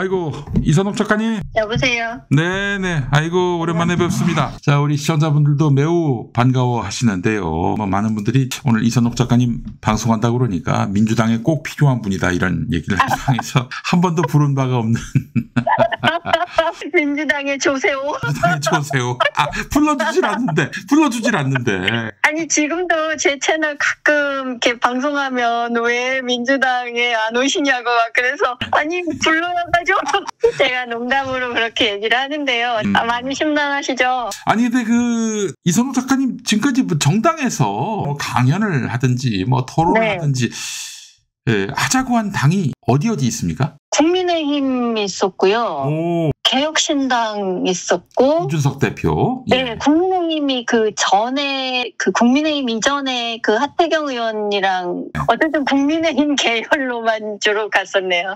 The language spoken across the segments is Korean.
아이고 이선옥 작가님. 여보세요. 네네. 아이고 오랜만에 뵙습니다. 자 우리 시청자분들도 매우 반가워하시는데요. 뭐 많은 분들이 오늘 이선옥 작가님 방송한다 고 그러니까 민주당에 꼭 필요한 분이다 이런 얘기를 해서 한 번도 부른 바가 없는 민주당의 조세호. 민주당의 조세호. 아 불러주질 않는데 불러주질 않는데. 아니 지금도 제 채널 가끔 이렇게 방송하면 왜 민주당에 안 오시냐고 막 그래서 아니 불러가지고 제가 농담으로 그렇게 얘기를 하는데요. 음. 아, 많이 심란하시죠? 아니 근데 그 이선호 작가님 지금까지 뭐 정당에서 뭐 강연을 하든지 뭐 토론을 네. 하든지 예, 하자고 한 당이 어디 어디 있습니까? 국민의힘 있었고요. 오 개혁신당 있었고. 이준석 대표. 예. 네, 국민의힘이 그 전에 그 국민의힘 이전에 그 하태경 의원이랑 어쨌든 국민의힘 계열로만 주로 갔었네요.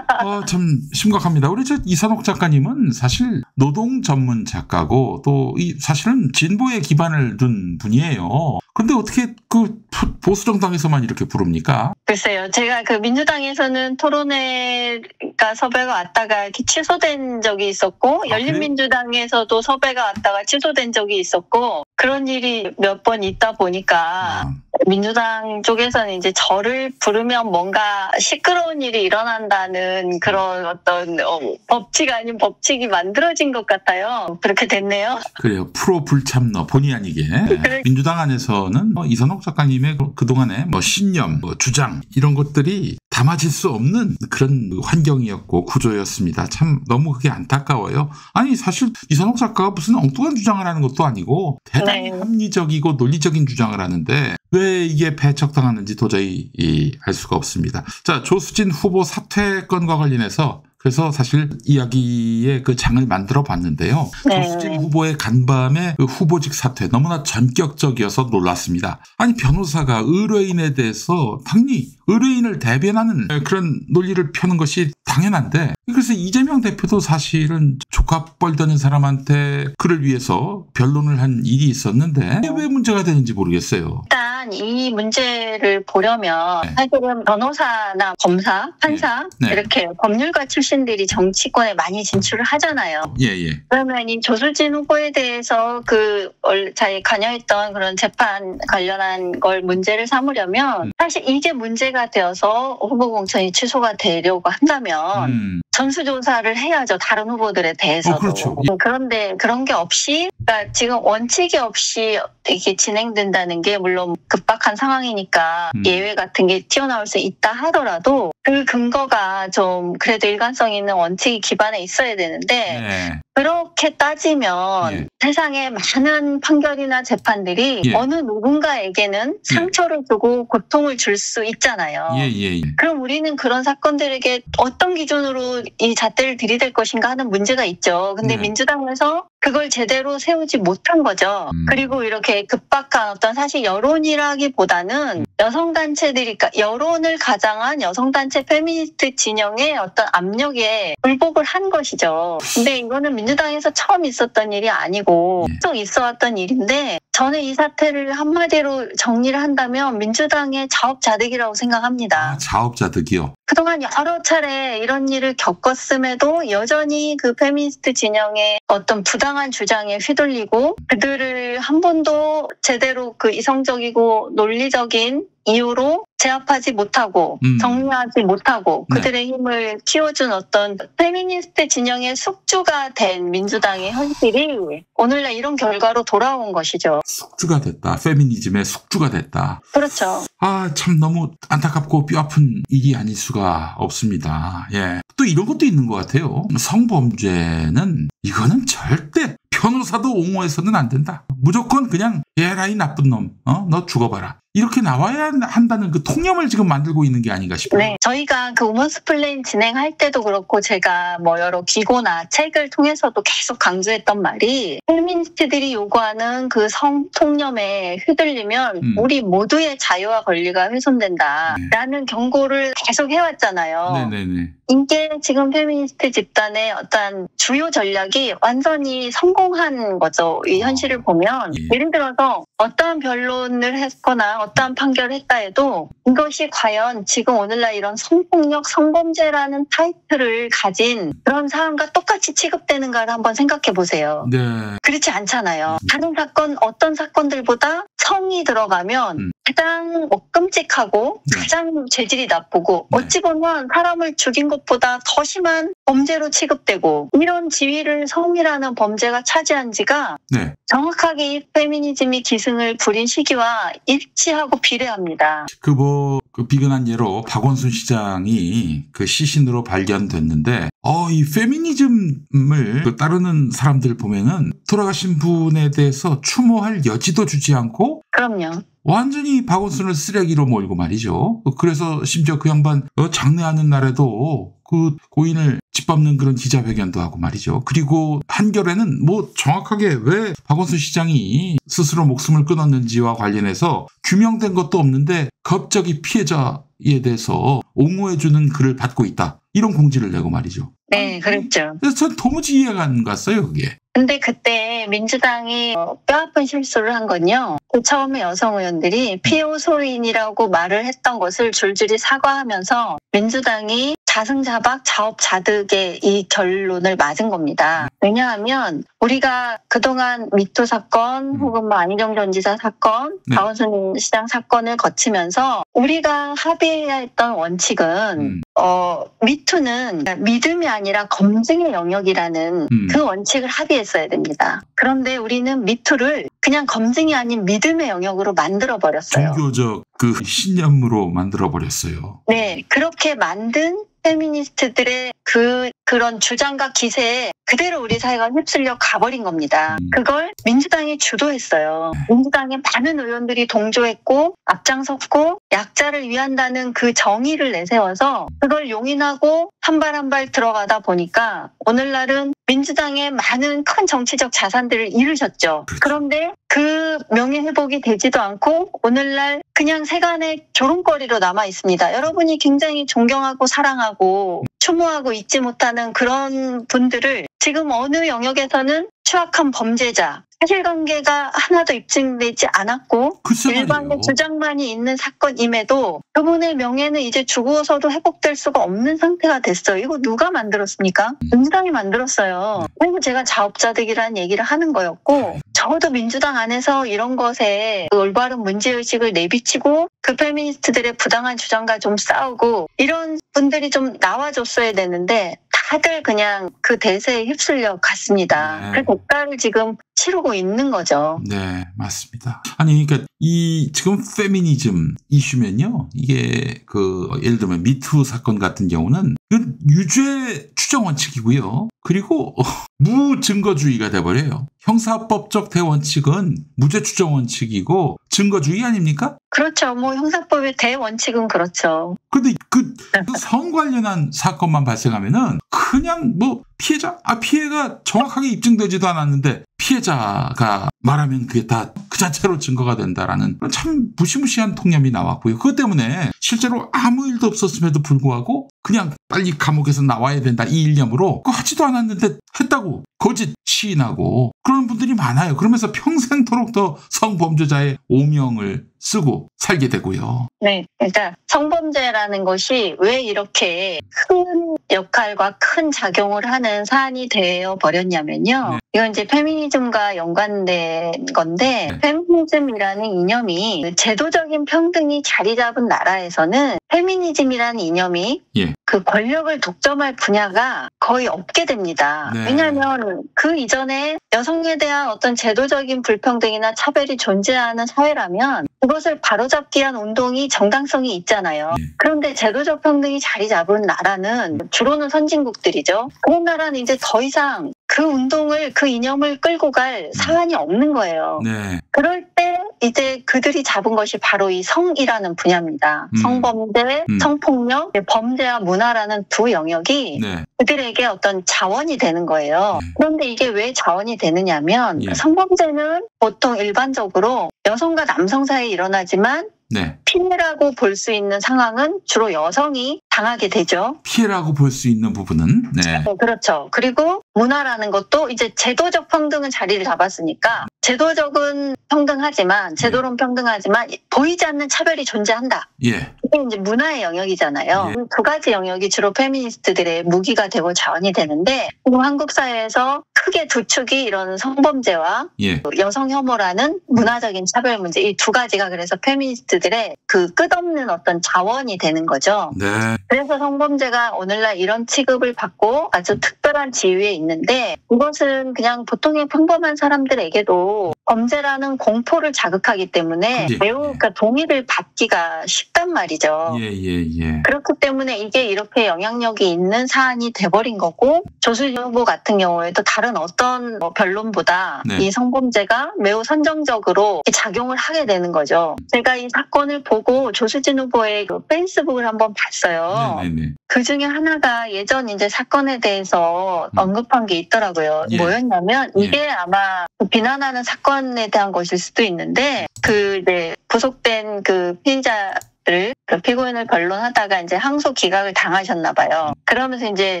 어, 참 심각합니다. 우리 저 이선옥 작가님은 사실 노동 전문 작가고 또 이 사실은 진보에 기반을 둔 분이에요. 그런데 어떻게 그 보수 정당에서만 이렇게 부릅니까? 글쎄요, 제가 그 민주당에서는 토론회가 섭외가 왔다가 이렇게 취소된 적이 있었고, 그래요? 열린민주당에서도 섭외가 왔다가 취소된 적이 있었고, 그런 일이 몇 번 있다 보니까 아, 민주당 쪽에서는 이제 저를 부르면 뭔가 시끄러운 일이 일어난다는 그런 어떤 어, 법칙 아닌 법칙이 만들어진 것 같아요. 그렇게 됐네요. 그래요. 프로 불참너 본의 아니게 그래. 민주당 안에서는 뭐 이선옥 작가님의 그 동안의 뭐 신념, 뭐 주장 이런 것들이 담아질 수 없는 그런 환경이었고 구조였습니다. 참 너무 그게 안타까워요. 아니 사실 이선옥 작가가 무슨 엉뚱한 주장을 하는 것도 아니고 대단히 네. 합리적이고 논리적인 주장을 하는데 왜 이게 배척당하는지 도저히 이, 알 수가 없습니다. 자 조수진 후보 사퇴 건과 관련해서 그래서 사실 이야기의 그 장을 만들어 봤는데요. 네. 조수진 후보의 간밤의 그 후보직 사퇴 너무나 전격적이어서 놀랐습니다. 아니 변호사가 의뢰인에 대해서 당연히 의뢰인을 대변하는 그런 논리를 펴는 것이 당연한데 그래서 이재명 대표도 사실은 조카뻘 되는 사람한테 그를 위해서 변론을 한 일이 있었는데 왜 문제가 되는지 모르겠어요. 일단 이 문제를 보려면 네. 사실은 변호사나 검사, 판사 네. 네. 이렇게 법률가 출신 들이 정치권에 많이 진출을 하잖아요. 예 예. 그러면 이 조수진 후보에 대해서 그 자기 관여했던 그런 재판 관련한 걸 문제를 삼으려면 음. 사실 이게 문제가 되어서 후보 공천이 취소가 되려고 한다면 음. 전수조사를 해야죠 다른 후보들에 대해서도. 어, 그렇죠. 예. 그런데 그런 게 없이 그러니까 지금 원칙이 없이 이게 진행된다는 게 물론 급박한 상황이니까 음. 예외 같은 게 튀어나올 수 있다 하더라도 그 근거가 좀 그래도 일관성 있는 원칙이 기반에 있어야 되는데 네. 그렇게 따지면 예. 세상에 많은 판결이나 재판들이 예. 어느 누군가에게는 상처를 주고 고통을 줄 수 있잖아요. 예예. 그럼 우리는 그런 사건들에게 어떤 기준으로 이 잣대를 들이댈 것인가 하는 문제가 있죠. 근데 네. 민주당에서 그걸 제대로 세우지 못한 거죠. 음. 그리고 이렇게 급박한 어떤 사실 여론이라기보다는 여성단체들이, 그러니까 여론을 가장한 여성단체 페미니스트 진영의 어떤 압력에 불복을 한 것이죠. 근데 이거는 민주당에서 처음 있었던 일이 아니고 네. 계속 있어 왔던 일인데 저는 이 사태를 한마디로 정리를 한다면 민주당의 자업자득이라고 생각합니다. 아, 자업자득이요. 그동안 여러 차례 이런 일을 겪었음에도 여전히 그 페미니스트 진영의 어떤 부당한 주장에 휘둘리고 그들을 한 번도 제대로 그 이성적이고 논리적인 이유로 제압하지 못하고 음. 정리하지 못하고 네. 그들의 힘을 키워준 어떤 페미니스트 진영의 숙주가 된 민주당의 현실이 오늘날 이런 결과로 돌아온 것이죠. 숙주가 됐다. 페미니즘의 숙주가 됐다. 그렇죠. 아, 참 너무 안타깝고 뼈아픈 일이 아닐 수가 없습니다. 예. 또 이런 것도 있는 것 같아요. 성범죄는 이거는 절대 변호사도 옹호해서는 안 된다. 무조건 그냥 에라 이 나쁜 놈, 어, 너 죽어봐라. 이렇게 나와야 한다는 그 통념을 지금 만들고 있는 게 아닌가 싶어요. 네, 저희가 그 우먼스 플레인 진행할 때도 그렇고 제가 뭐 여러 기고나 책을 통해서도 계속 강조했던 말이 페미니스트들이 요구하는 그 성통념에 휘둘리면 음. 우리 모두의 자유와 권리가 훼손된다라는 경고를 계속 해왔잖아요. 네네네. 이게 지금 페미니스트 집단의 어떤 주요 전략이 완전히 성공 한 거죠. 이 현실을 보면 예. 예를 들어서 어떠한 변론을 했거나 어떠한 판결을 했다 해도 이것이 과연 지금 오늘날 이런 성폭력, 성범죄라는 타이틀을 가진 그런 사람과 똑같이 취급되는가를 한번 생각해 보세요. 네. 그렇지 않잖아요. 다른 사건, 어떤 사건들보다 성이 들어가면 음. 가장 뭐 끔찍하고 네. 가장 재질이 나쁘고 네. 어찌 보면 사람을 죽인 것보다 더 심한 범죄로 취급되고 이런 지위를 성이라는 범죄가 차지한 지가 네. 정확하게 이 페미니즘이 기승을 부린 시기와 일치하고 비례합니다. 그 뭐, 그 비근한 예로 박원순 시장이 그 시신으로 발견됐는데, 어, 이 페미니즘을 그 따르는 사람들 보면은 돌아가신 분에 대해서 추모할 여지도 주지 않고 그럼요. 완전히 박원순을 쓰레기로 몰고 말이죠. 그래서 심지어 그 양반 어, 장례하는 날에도 그 고인을 짓밟는 그런 기자회견도 하고 말이죠. 그리고 한결에는 뭐 정확하게 왜 박원순 시장이 스스로 목숨을 끊었는지와 관련해서 규명된 것도 없는데 갑자기 피해자에 대해서 옹호해주는 글을 받고 있다. 이런 공지를 내고 말이죠. 네, 그랬죠. 그래서 전 도무지 이해가 안 갔어요, 그게. 근데 그때 민주당이 어, 뼈아픈 실수를 한 건요. 그 처음에 여성 의원들이 피해 소인이라고 말을 했던 것을 줄줄이 사과하면서 민주당이 자승자박 자업자득의 이 결론을 맞은 겁니다. 왜냐하면 우리가 그동안 미투 사건 음. 혹은 뭐 안희정 전 지사 사건, 네. 박원순 시장 사건을 거치면서 우리가 합의해야 했던 원칙은 음, 어, 미투는 믿음이 아니라 검증의 영역이라는 음. 그 원칙을 합의했어야 됩니다. 그런데 우리는 미투를 그냥 검증이 아닌 믿음의 영역으로 만들어 버렸어요. 종교적 그 신념으로 만들어 버렸어요. 네, 그렇게 만든 페미니스트들의 그 그런 주장과 기세에 그대로 우리 사회가 휩쓸려 가버린 겁니다. 음. 그걸 민주당이 주도했어요. 민주당의 많은 의원들이 동조했고 앞장섰고 약자를 위한다는 그 정의를 내세워서 그걸 용인하고 한 발 한 발 들어가다 보니까 오늘날은 민주당의 많은 큰 정치적 자산들을 잃으셨죠. 그렇죠. 그런데 그 명예 회복이 되지도 않고 오늘날 그냥 세간의 조롱거리로 남아 있습니다. 여러분이 굉장히 존경하고 사랑하고 추모하고 잊지 못하는 그런 분들을 지금 어느 영역에서는 추악한 범죄자, 사실관계가 하나도 입증되지 않았고 글쎄 일반의. 주장만이 있는 사건임에도 그분의 명예는 이제 죽어서도 회복될 수가 없는 상태가 됐어요. 이거 누가 만들었습니까? 민주당이 만들었어요. 그리고 제가 자업자득이라는 얘기를 하는 거였고 적어도 민주당 안에서 이런 것에 그 올바른 문제의식을 내비치고 그 페미니스트들의 부당한 주장과 좀 싸우고 이런 분들이 좀 나와줬어야 되는데 다들 그냥 그 대세에 휩쓸려 갔습니다. 네. 그 대가를 지금 치르고 있는 거죠. 네, 맞습니다. 아니, 그러니까 이 지금 페미니즘 이슈면요, 이게 그 예를 들면 미투 사건 같은 경우는 이건 유죄 추정 원칙이고요. 그리고 무증거주의가 돼버려요. 형사법적 대원칙은 무죄 추정 원칙이고 증거주의 아닙니까? 그렇죠. 뭐 형사법의 대원칙은 그렇죠. 근데 그 성 관련한 사건만 발생하면은 그냥 뭐 피해자 아 피해가 정확하게 입증되지도 않았는데 피해자가 말하면 그게 다 그 자체로 증거가 된다라는 참 무시무시한 통념이 나왔고요. 그것 때문에 실제로 아무 일도 없었음에도 불구하고 그냥 빨리 감옥에서 나와야 된다 이 일념으로 그거 하지도 않았는데 했다고 거짓 시인하고 그런 분들이 많아요. 그러면서 평생토록 더 성범죄자의 오명을 쓰고 살게 되고요. 네. 그러니까 성범죄라는 것이 왜 이렇게 큰 역할과 큰 작용을 하는 사안이 되어 버렸냐면요. 네. 이건 이제 페미니즘과 연관된 건데 네. 페미니즘이라는 이념이 그 제도적인 평등이 자리 잡은 나라에서는 페미니즘이라는 이념이 예. 그 권력을 독점할 분야가 거의 없게 됩니다. 네. 왜냐하면 그 이전에 여성에 대한 어떤 제도적인 불평등이나 차별이 존재하는 사회라면 그것을 바로잡기 위한 운동이 정당성이 있잖아요. 네. 그런데 제도적 평등이 자리 잡은 나라는 주로는 선진국들이죠. 그런 나라는 이제 더 이상 그 운동을 그 이념을 끌고 갈 사안이 없는 거예요. 네. 그럴 때 이제 그들이 잡은 것이 바로 이 성이라는 분야입니다. 음. 성범죄, 음. 성폭력, 범죄와 문화라는 두 영역이 네. 그들에게 어떤 자원이 되는 거예요. 네. 그런데 이게 왜 자원이 되느냐면 예. 성범죄는 보통 일반적으로 여성과 남성 사이에 일어나지만 네. 피해라고 볼 수 있는 상황은 주로 여성이 당하게 되죠. 피해라고 볼 수 있는 부분은 네. 네, 그렇죠. 그리고 문화라는 것도 이제 제도적 평등은 자리를 잡았으니까 제도적은 평등하지만 제도론 평등하지만 보이지 않는 차별이 존재한다. 예. 이게 이제 문화의 영역이잖아요. 예. 두 가지 영역이 주로 페미니스트들의 무기가 되고 자원이 되는데 지금 한국 사회에서 크게 두 축이 이런 성범죄와 예. 여성 혐오라는 문화적인 차별 문제 이 두 가지가 그래서 페미니스트들의 그 끝없는 어떤 자원이 되는 거죠. 네. 그래서 성범죄가 오늘날 이런 취급을 받고 아주 특 별한 지위에 있는데 이것은 그냥 보통의 평범한 사람들에게도 범죄라는 공포를 자극하기 때문에 그지. 매우 예. 그러니까 동의를 받기가 쉽단 말이죠. 예, 예, 예. 그렇기 때문에 이게 이렇게 영향력이 있는 사안이 돼버린 거고 조수진 후보 같은 경우에도 다른 어떤 뭐 변론보다 네. 이 성범죄가 매우 선정적으로 작용을 하게 되는 거죠. 제가 이 사건을 보고 조수진 후보의 그 페이스북을 한번 봤어요. 네, 네, 네. 그 중에 하나가 예전 이제 사건에 대해서 음. 언급한 게 있더라고요. 예. 뭐였냐면 예. 이게 아마 그 비난하는 사건에 대한 것일 수도 있는데 그 이제 구속된 그 피의자 를그 피고인을 변론하다가 이제 항소 기각을 당하셨나 봐요. 그러면서 이제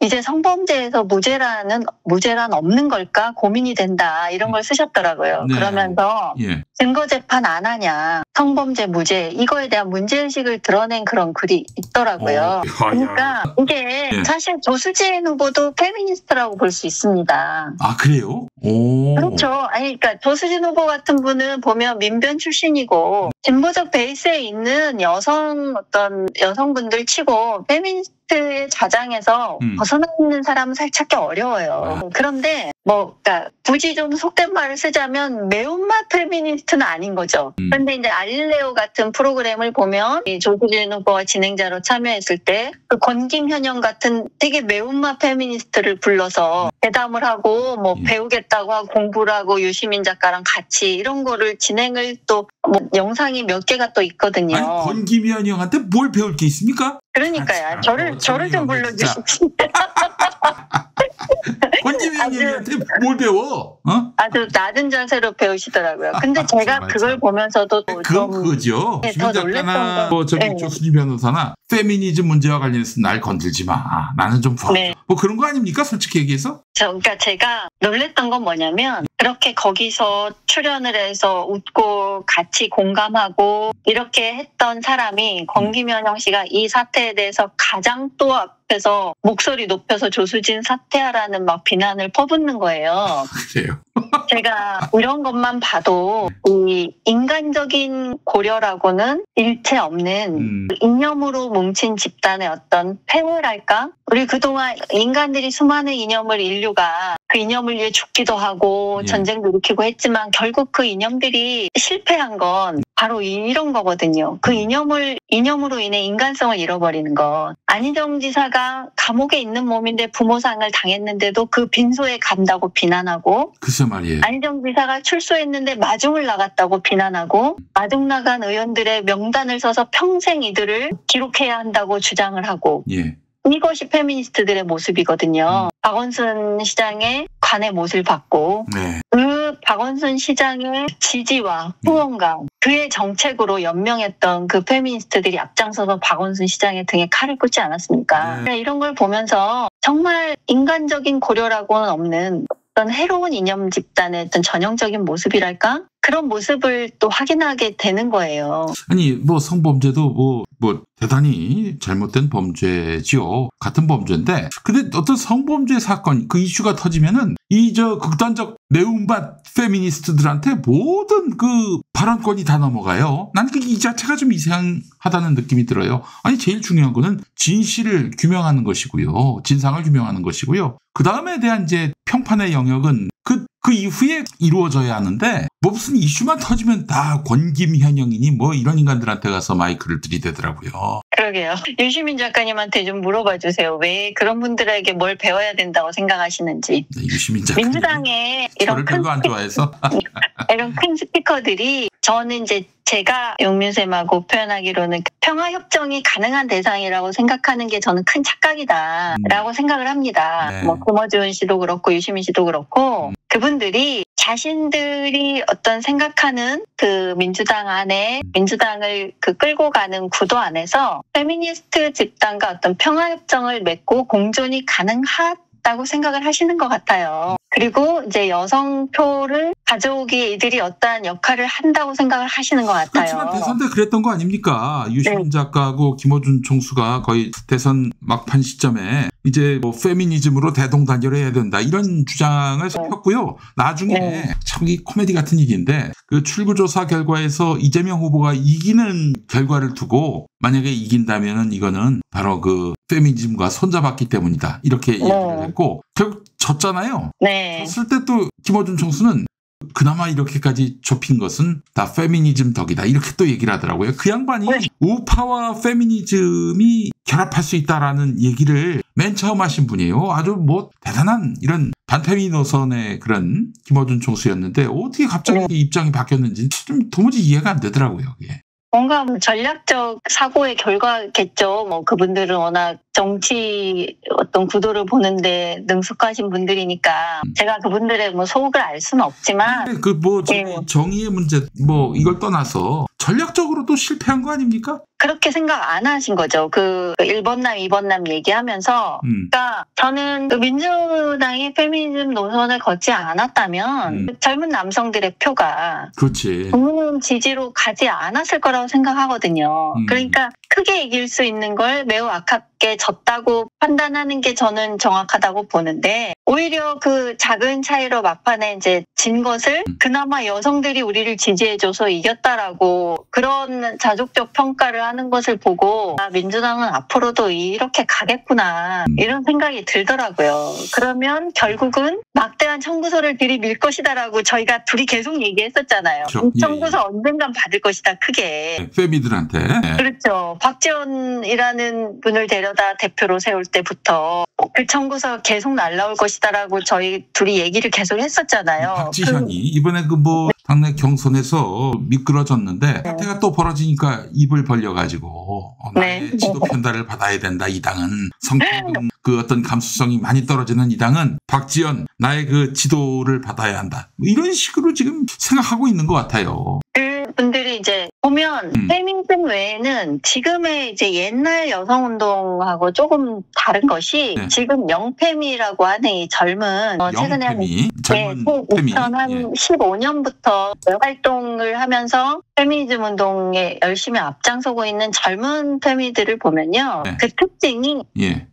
이제 성범죄에서 무죄라는 무죄란 없는 걸까 고민이 된다 이런 걸 쓰셨더라고요. 네. 그러면서 예. 증거 재판 안 하냐 성범죄 무죄 이거에 대한 문제 의식을 드러낸 그런 글이 있더라고요. 어, 야, 야. 그러니까 이게 예. 사실 조수진 후보도 페미니스트라고 볼 수 있습니다. 아, 그래요? 오. 그렇죠. 아니, 그러니까 조수진 후보 같은 분은 보면 민변 출신이고 진보적 베이스에 있는 여성 어떤 여성분들 치고 페미니스트 의 자장에서 음. 벗어나 있는 사람은 잘 찾기 어려워요. 아. 그런데 뭐, 그러니까 굳이 좀 속된 말을 쓰자면 매운맛 페미니스트는 아닌 거죠. 음. 그런데 이제 알릴레오 같은 프로그램을 보면 이 조수진 후보가 진행자로 참여했을 때 그 권김현영 같은 되게 매운맛 페미니스트를 불러서 대담을 하고 뭐 음. 배우겠다고 하고 공부를 하고 유시민 작가랑 같이 이런 거를 진행을 또 뭐 영상이 몇 개가 또 있거든요. 아니, 권기현 형한테 뭘 배울 게 있습니까? 그러니까요. 아, 참, 저를 어, 저를 좀 불러주시지. 형한테 뭘 배워? 어? 아주 낮은 자세로 배우시더라고요. 근데 아, 제가 그걸 참. 보면서도 그건 좀 그거죠. 네, 더 작가나 건- 뭐 저기 네. 조수진 변호사나 페미니즘 문제와 관련해서 날 건들지 마. 나는 좀 봐. 네. 뭐 그런 거 아닙니까? 솔직히 얘기해서? 저, 그러니까 제가 놀랬던 건 뭐냐면 그렇게 거기서 출연을 해서 웃고 같이 공감하고 이렇게 했던 사람이 권기면영 씨가 이 사태에 대해서 가장 또 앞에서 목소리 높여서 조수진 사퇴하라는 막 비난을 퍼붓는 거예요. 그래요. 제가 이런 것만 봐도 이 인간적인 고려라고는 일체 없는 음, 이념으로 뭉친 집단의 어떤 폐허랄까? 우리 그동안 인간들이 수많은 이념을 인류가 그 이념을 위해 죽기도 하고 예. 전쟁도 일으키고 했지만 결국 그 이념들이 실패한 건 바로 이런 거거든요. 그 이념을 이념으로 인해 인간성을 잃어버리는 것. 안희정 지사가 감옥에 있는 몸인데 부모상을 당했는데도 그 빈소에 간다고 비난하고 글쎄 말이에요. 안희정 지사가 출소했는데 마중을 나갔다고 비난하고 마중 나간 의원들의 명단을 써서 평생 이들을 기록해야 한다고 주장을 하고 예. 이것이 페미니스트들의 모습이거든요. 박원순 시장의 관의 못을 받고 네. 그 박원순 시장의 지지와 후원과 그의 정책으로 연명했던 그 페미니스트들이 앞장서서 박원순 시장의 등에 칼을 꽂지 않았습니까? 네. 이런 걸 보면서 정말 인간적인 고려라고는 없는 어떤 해로운 이념 집단의 어떤 전형적인 모습이랄까? 그런 모습을 또 확인하게 되는 거예요. 아니 뭐 성범죄도 뭐뭐 대단히 잘못된 범죄지요. 같은 범죄인데 근데 어떤 성범죄 사건 그 이슈가 터지면은 이 저 극단적 매운맛 페미니스트들한테 모든 그 발언권이 다 넘어가요. 나는 그이 자체가 좀 이상하다는 느낌이 들어요. 아니 제일 중요한 거는 진실을 규명하는 것이고요. 진상을 규명하는 것이고요. 그 다음에 대한 이제 평판의 영역은 그, 그 이후에 이루어져야 하는데, 뭐 무슨 이슈만 터지면 다 권김현영이니 뭐 이런 인간들한테 가서 마이크를 들이대더라고요. 그러게요. 유시민 작가님한테 좀 물어봐 주세요. 왜 그런 분들에게 뭘 배워야 된다고 생각하시는지. 네, 유시민 작가. 민주당의 이런 큰, 좋아해서. 이런 큰 스피커들이 저는 이제 제가 용민쌤하고 표현하기로는 평화협정이 가능한 대상이라고 생각하는 게 저는 큰 착각이다라고 생각을 합니다. 네. 뭐 금어준 씨도 그렇고 유시민 씨도 그렇고 음. 그분들이 자신들이 어떤 생각하는 그 민주당 안에 민주당을 그 끌고 가는 구도 안에서 페미니스트 집단과 어떤 평화협정을 맺고 공존이 가능하 있다고 생각을 하시는 것 같아요. 그리고 이제 여성표를 가져오기에 이들이 어떠한 역할을 한다고 생각을 하시는 것 같아요. 그렇지만 대선 때 그랬던 거 아닙니까? 유시민 네. 작가하고 김어준 총수가 거의 대선 막판 시점에 이제 뭐 페미니즘으로 대동단결해야 된다 이런 주장을 펴고요. 나중에 네. 참이 코미디 같은 얘기인데 그 출구조사 결과에서 이재명 후보가 이기는 결과를 두고 만약에 이긴다면은 이거는 바로 그 페미니즘과 손잡았기 때문이다 이렇게 얘기를 네. 했고 결국 졌잖아요. 네. 졌을 때 또 김어준 총수는 그나마 이렇게까지 좁힌 것은 다 페미니즘 덕이다. 이렇게 또 얘기를 하더라고요. 그 양반이 네. 우파와 페미니즘이 결합할 수 있다라는 얘기를 맨 처음 하신 분이에요. 아주 뭐 대단한 이런 반페미 노선의 그런 김어준 총수였는데 어떻게 갑자기 네. 입장이 바뀌었는지 좀 도무지 이해가 안 되더라고요. 그게. 뭔가 전략적 사고의 결과겠죠. 뭐 그분들은 워낙 정치 어떤 구도를 보는데 능숙하신 분들이니까 제가 그분들의 뭐 속을 알 수는 없지만 그뭐 네. 정의의 문제 뭐 이걸 떠나서 전략적으로 또 실패한 거 아닙니까? 그렇게 생각 안 하신 거죠. 그 1번남, 2번남 얘기하면서 음. 그러니까 저는 그 민주당이 페미니즘 노선을 걷지 않았다면 음. 그 젊은 남성들의 표가 그렇지. 국민 지지로 가지 않았을 거라고 생각하거든요. 음. 그러니까 크게 이길 수 있는 걸 매우 아깝게 졌다고 판단하는 게 저는 정확하다고 보는데 오히려 그 작은 차이로 막판에 이제 진 것을 음. 그나마 여성들이 우리를 지지해줘서 이겼다라 고 그런 자족적 평가를 하는 것을 보고 아, 민주당은 앞으로도 이렇게 가겠구나 음. 이런 생각이 들더라고요. 그러면 결국은 막대한 청구서를 들이밀 것이다라고 저희가 둘이 계속 얘기했었잖아요. 그렇죠. 이 예, 청구서 언젠간 받을 것이다 크게. 페미들한테. 네. 그렇죠. 박지원이라는 분을 데려다 대표로 세울 때부터 그 청구서 계속 날라올 것이다라고 저희 둘이 얘기를 계속 했었잖아요. 박지현이 이번에 그뭐 당내 경선에서 미끄러졌는데 사태가 또 벌어지니까 입을 벌려가지고 어, 나의 네. 지도 편달을 받아야 된다. 이 당은 성격은 그 어떤 감수성이 많이 떨어지는 이 당은 박지현 나의 그 지도를 받아야 한다. 뭐 이런 식으로 지금 생각하고 있는 것 같아요. 그 분들이 이제 보면 음. 페미니즘 외에는 지금의 이제 옛날 여성 운동하고 조금 다른 것이 네. 지금 영페미라고 하는 이 젊은 어, 최근에 한 영페미, 젊은 네, 페미. 2015년부터 활동을 하면서 페미니즘 운동에 열심히 앞장서고 있는 젊은 페미들을 보면요. 네. 그 특징이 예, 예.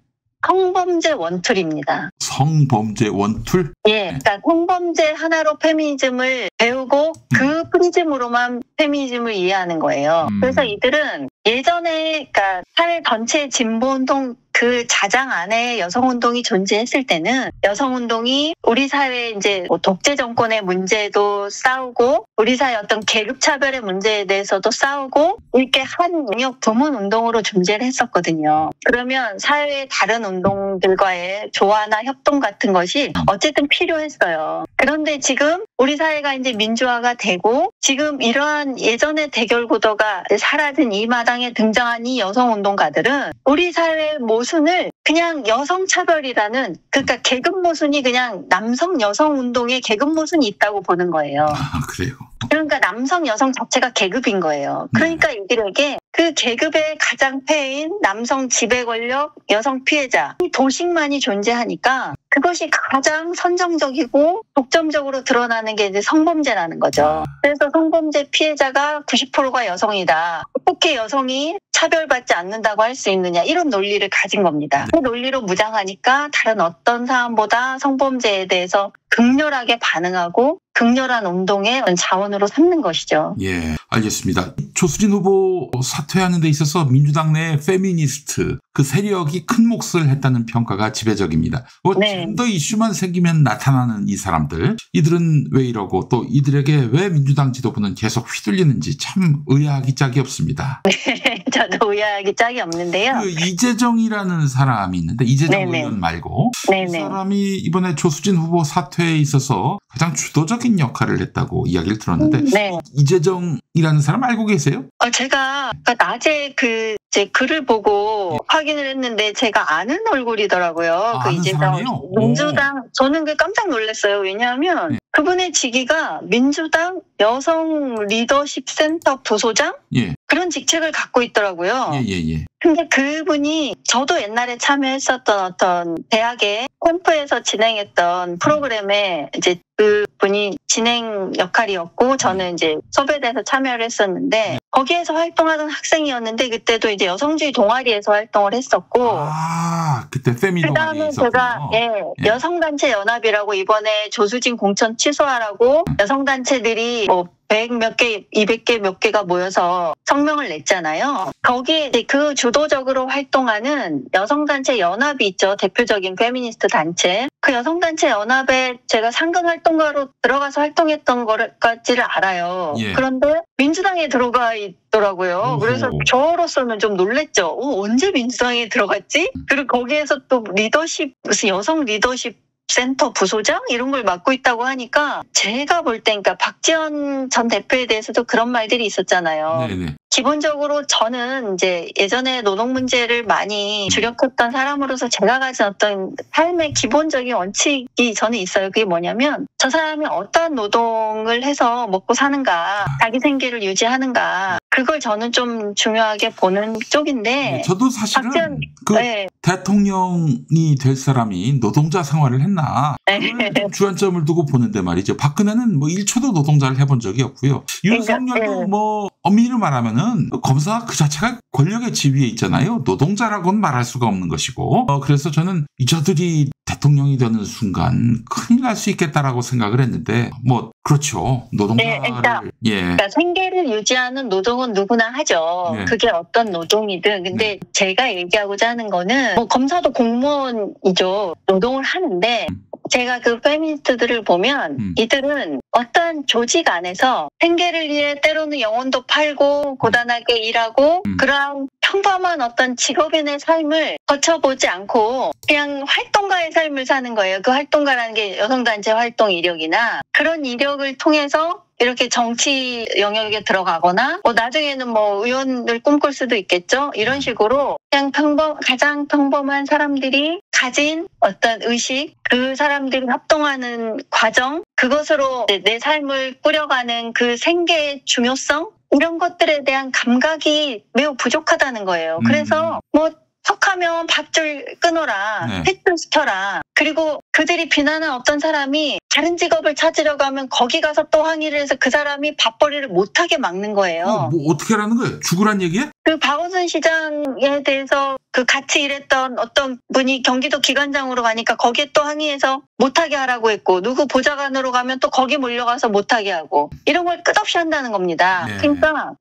성범죄 원툴입니다. 성범죄 원툴. 예, 그러니까 성범죄 하나로 페미니즘을 배우고 그 프리즘으로만 페미니즘을 이해하는 거예요. 음. 그래서 이들은 예전에 그러니까 사회 전체 진보 운동 그 자장 안에 여성 운동이 존재했을 때는 여성 운동이 우리 사회 이제 뭐 독재 정권의 문제도 싸우고 우리 사회 어떤 계급 차별의 문제에 대해서도 싸우고 이렇게 한 영역 부문 운동으로 존재를 했었거든요. 그러면 사회의 다른 운동들과의 조화나 협동 같은 것이 어쨌든 필요했어요. 그런데 지금 우리 사회가 이제 민주화가 되고 지금 이러한 예전의 대결 구도가 사라진 이 마당에 등장한 이 여성 운동가들은 우리 사회의 모 순을 그냥 여성 차별이라는 그러니까 계급 모순이 그냥 남성 여성 운동의 계급 모순이 있다고 보는 거예요. 아 그래요. 그러니까 남성 여성 자체가 계급인 거예요. 그러니까 이들에게 그 계급의 가장 폐인 남성 지배 권력 여성 피해자 이 도식만이 존재하니까 그것이 가장 선정적이고 독점적으로 드러나는 게 이제 성범죄라는 거죠. 그래서 성범죄 피해자가 90%가 여성이다. 어떻게 여성이 차별받지 않는다고 할 수 있느냐 이런 논리를 가진 겁니다. 그 논리로 무장하니까 다른 어떤 사안보다 성범죄에 대해서 극렬하게 반응하고 극렬한 운동의 자원으로 삼는 것이죠. 예, 알겠습니다. 조수진 후보 사퇴하는 데 있어서 민주당 내 페미니스트 그 세력이 큰 몫을 했다는 평가가 지배적입니다. 뭐 네. 젠더 이슈만 생기면 나타나는 이 사람들, 이들은 왜 이러고 또 이들에게 왜 민주당 지도부는 계속 휘둘리는지 참 의아하기 짝이 없습니다. 저도 의아하기 짝이 없는데요. 그 이재정이라는 사람이 있는데 이재정 네네. 의원 말고 이 네네. 사람이 이번에 조수진 후보 사퇴 에 있어서 가장 주도적인 역할을 했다고 이야기를 들었는데 네. 이재정이라는 사람 알고 계세요? 어, 제가 아까 낮에 그 제 글을 보고 예. 확인을 했는데 제가 아는 얼굴이더라고요. 그 아는 이재정 사람이에요? 민주당 저는 그 깜짝 놀랐어요. 왜냐하면 네. 그분의 직위가 민주당 여성 리더십 센터 부소장 예, 그런 직책을 갖고 있더라고요. 예, 예, 예. 근데 그분이 저도 옛날에 참여했었던 어떤 대학의 캠프에서 진행했던 프로그램에 이제 그분이 진행 역할이었고 저는 이제 소배돼서 참여를 했었는데 거기에서 활동하던 학생이었는데 그때도 이제 여성주의 동아리에서 활동을 했었고 아, 그때 페미 그 동아리 다음에 있었군요. 제가 예, 예. 여성단체 연합이라고 이번에 조수진 공천 취소하라고 여성단체들이 뭐 100몇 개, 200개 몇 개가 모여서 성명을 냈잖아요. 거기에 이제 그 주도적으로 활동하는 여성단체 연합이 있죠. 대표적인 페미니스트 단체. 그 여성단체 연합에 제가 상근 활동가로 들어가서 활동했던 거까지를 알아요. 예. 그런데 민주당에 들어가 있더라고요. 오호. 그래서 저로서는 좀 놀랬죠. 어, 언제 민주당에 들어갔지? 그리고 거기에서 또 리더십, 무슨 여성 리더십 센터 부소장 이런 걸 맡고 있다고 하니까 제가 볼 때 그러니까 박지원 전 대표에 대해서도 그런 말들이 있었잖아요. 네, 네. 기본적으로 저는 이제 예전에 노동 문제를 많이 주력했던 사람으로서 제가 가진 어떤 삶의 기본적인 원칙이 저는 있어요. 그게 뭐냐면 저 사람이 어떤 노동을 해서 먹고 사는가, 자기 생계를 유지하는가, 그걸 저는 좀 중요하게 보는 쪽인데, 네, 저도 사실은 박지원- 그 네, 대통령이 될 사람이 노동자 생활을 했나 네. 좀 주안점을 두고 보는데 말이죠. 박근혜는 뭐 1초도 노동자를 해본 적이 없고요. 윤석열도 그러니까, 네. 뭐 엄밀히 말하면은 검사 그 자체가 권력의 지위에 있잖아요. 노동자라고는 말할 수가 없는 것이고. 어, 그래서 저는 이 저들이 대통령이 되는 순간 큰일 날 수 있겠다라고 생각을 했는데 뭐 그렇죠. 노동자를 네, 그러니까 예. 그러니까 생계를 유지하는 노동은 누구나 하죠. 네. 그게 어떤 노동이든. 근데 제가 얘기하고자 하는 거는 뭐 검사도 공무원이죠. 노동을 하는데 제가 그 페미니스트들을 보면 음. 이들은 어떤 조직 안에서 생계를 위해 때로는 영혼도 팔고 고단하게 일하고 음. 그러한 평범한 어떤 직업인의 삶을 거쳐보지 않고 그냥 활동가의 삶을 사는 거예요. 그 활동가라는 게 여성단체 활동 이력이나 그런 이력을 통해서 이렇게 정치 영역에 들어가거나 뭐 나중에는 뭐 의원을 꿈꿀 수도 있겠죠. 이런 식으로 그냥 평범 가장 평범한 사람들이 가진 어떤 의식, 그 사람들이 합동하는 과정, 그것으로 내- 내 삶을 꾸려가는 그 생계의 중요성 이런 것들에 대한 감각이 매우 부족하다는 거예요. 음. 그래서 뭐 턱하면 밥줄 끊어라, 네. 햇줄 시켜라. 그리고 그들이 비난한 어떤 사람이 다른 직업을 찾으려고 하면 거기 가서 또 항의를 해서 그 사람이 밥벌이를 못하게 막는 거예요. 어, 뭐 어떻게 하라는 거예요? 죽으란 얘기야? 그 박원순 시장에 대해서 그 같이 일했던 어떤 분이 경기도 기관장으로 가니까 거기에 또 항의해서 못하게 하라고 했고 누구 보좌관으로 가면 또 거기 몰려가서 못하게 하고 이런 걸 끝없이 한다는 겁니다. 네. 그러니까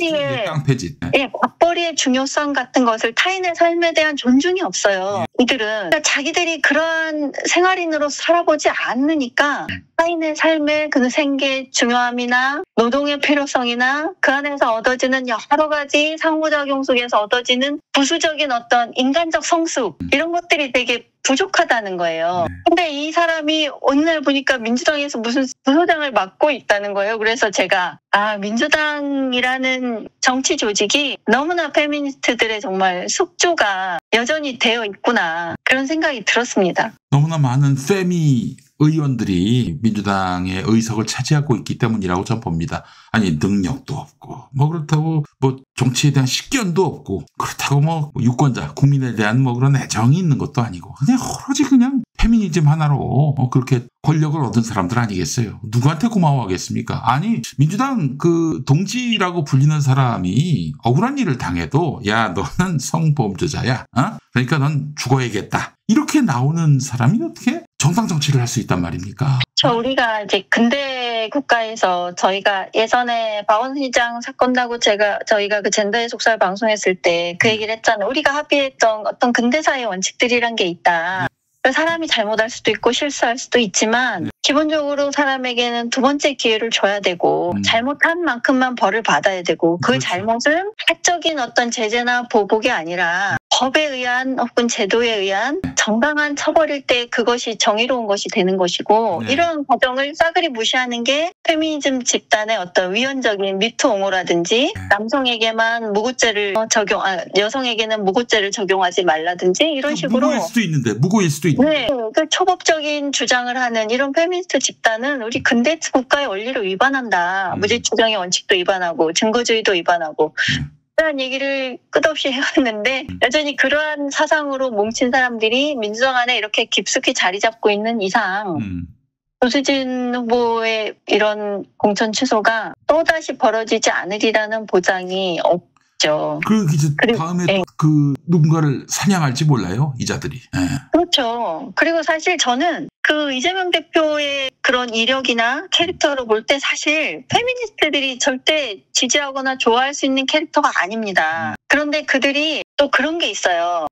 이게 깡패짓. 네. 예, 밥벌이의 중요성 같은 것을 타인의 삶에 대한 존중이 없어요. 이들은 그러니까 자기들이 그러한 생활인으로 살아보지 않으니까 타인의 삶의 그 생계의 중요함이나 노동의 필요성이나 그 안에서 얻어지는 여러 가지 상호작용 속에서 얻어지는 부수적인 어떤 인간적 성숙 이런 것들이 되게 부족하다는 거예요. 네. 근데 이 사람이 오늘 보니까 민주당에서 무슨 부소장을 맡고 있다는 거예요. 그래서 제가 아 민주당이라는 정치 조직이 너무나 페미니스트들의 정말 숙주가 여전히 되어 있구나 그런 생각이 들었습니다. 너무나 많은 페미 의원들이 민주당의 의석을 차지하고 있기 때문이라고 저는 봅니다. 아니 능력도 없고 뭐 그렇다고 뭐 정치에 대한 식견도 없고 그렇다고 뭐 유권자 국민에 대한 뭐 그런 애정이 있는 것도 아니고 그냥 오로지 그냥 페미니즘 하나로 어, 그렇게 권력을 얻은 사람들 아니겠어요? 누구한테 고마워하겠습니까? 아니 민주당 그 동지라고 불리는 사람이 억울한 일을 당해도 야 너는 성범죄자야, 어? 그러니까 넌 죽어야겠다 이렇게 나오는 사람이 어떻게 정당 정치를 할 수 있단 말입니까? 저 우리가 이제 근대 국가에서 저희가 예전에 박원순 시장 사건 나고 제가 저희가 그 젠더 해속사를 방송했을 때 그 얘기를 했잖아요. 우리가 합의했던 어떤 근대 사의 원칙들이란 게 있다. 사람이 잘못할 수도 있고 실수할 수도 있지만 네. 기본적으로 사람에게는 두 번째 기회를 줘야 되고 음. 잘못한 만큼만 벌을 받아야 되고 그 그렇죠. 잘못은 사적인 어떤 제재나 보복이 아니라 법에 의한 혹은 제도에 의한 정당한 처벌일 때 그것이 정의로운 것이 되는 것이고 네. 이런 과정을 싸그리 무시하는 게 페미니즘 집단의 어떤 위헌적인 미투 옹호라든지 네. 남성에게만 무고죄를 어, 적용, 아, 여성에게는 무고죄를 적용하지 말라든지 이런 식으로 무고일 수도 있는데 무고일 수도 있는데 네, 그 초법적인 주장을 하는 이런 페미 니스트 집단은 우리 근대 국가의 원리를 위반한다. 음. 무죄추정의 원칙도 위반하고 증거주의도 위반하고 음. 이런 얘기를 끝없이 해왔는데 음. 여전히 그러한 사상으로 뭉친 사람들이 민주당 안에 이렇게 깊숙이 자리 잡고 있는 이상 음. 조수진 후보의 이런 공천 취소가 또다시 벌어지지 않으리라는 보장이 없 죠. 그 그리고- 다음에 예. 그 누군가를 사냥할지 몰라요 이자들이. 예. 그렇죠. 그리고 사실 저는 그 이재명 대표의 그런 이력이나 캐릭터로 볼 때 사실 페미니스트들이 절대 지지하거나 좋아할 수 있는 캐릭터가 아닙니다. 그런데 그들이 또 그런 게 있어요.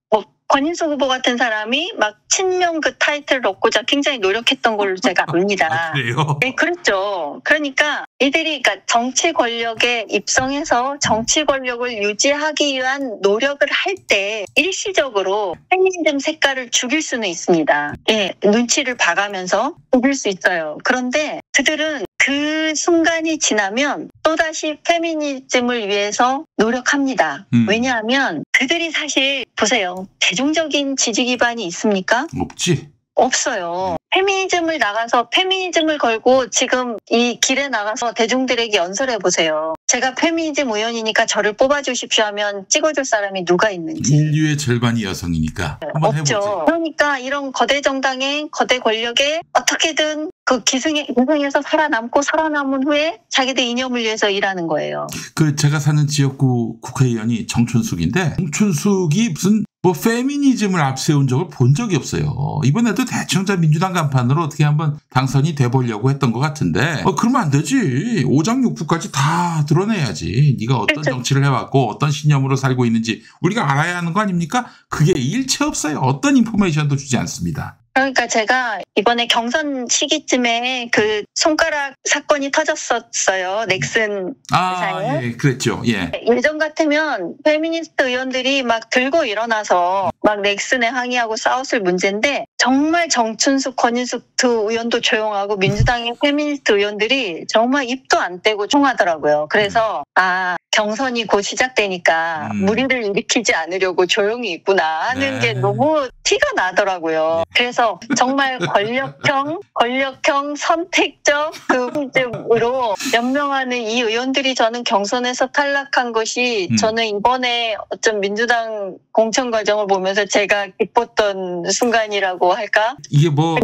뭐 권인수 후보 같은 사람이 막 친명 그 타이틀을 얻고자 굉장히 노력했던 걸로 제가 아, 압니다. 그래요? 네, 그렇죠. 그러니까 이들이 그러니까 정치 권력에 입성해서 정치 권력을 유지하기 위한 노력을 할 때 일시적으로 페미니즘 색깔을 죽일 수는 있습니다. 예, 눈치를 봐가면서 죽일 수 있어요. 그런데 그들은 그 순간이 지나면 또다시 페미니즘을 위해서 노력합니다. 음. 왜냐하면 그들이 사실 보세요. 대중적인 지지 기반이 있습니까? 없지. 없어요. 페미니즘을 나가서 페미니즘을 걸고 지금 이 길에 나가서 대중들에게 연설해 보세요. 제가 페미니즘 의원이니까 저를 뽑아주십시오 하면 찍어줄 사람이 누가 있는지. 인류의 절반이 여성이니까 한번 없죠. 해보세요. 그러니까 이런 거대 정당의 거대 권력에 어떻게든 그 기승에, 기승에서 살아남고 살아남은 후에 자기들 이념을 위해서 일하는 거예요. 그 제가 사는 지역구 국회의원이 정춘숙인데 정춘숙이 무슨 뭐 페미니즘을 앞세운 적을 본 적이 없어요. 이번에도 저 민주당 간판으로 어떻게 한번 당선이 돼보려고 했던 것 같은데 어 그러면 안 되지. 오장육부까지 다 드러내야지. 네가 어떤 그렇죠. 정치를 해왔고 어떤 신념으로 살고 있는지 우리가 알아야 하는 거 아닙니까? 그게 일체 없어요. 어떤 인포메이션도 주지 않습니다. 그러니까 제가 이번에 경선 시기쯤에 그 손가락 사건이 터졌었어요. 넥슨 아? 예, 그랬죠. 예. 예전 같으면 페미니스트 의원들이 막 들고 일어나서 막 넥슨에 항의하고 싸웠을 문제인데 정말 정춘숙, 권인숙 두 의원도 조용하고 민주당의 페미니스트 의원들이 정말 입도 안 떼고 총하더라고요. 그래서 아 경선이 곧 시작되니까 음. 물의를 일으키지 않으려고 조용히 있구나 하는 네. 게 너무 티가 나더라고요. 그래서 정말 권력형, 권력형 선택적 그 분노로 연명하는 이 의원들이 저는 경선에서 탈락한 것이 음. 저는 이번에 어쩜 민주당 공천 과정을 보면서 제가 기뻤던 순간이라고 할까? 이게 뭐.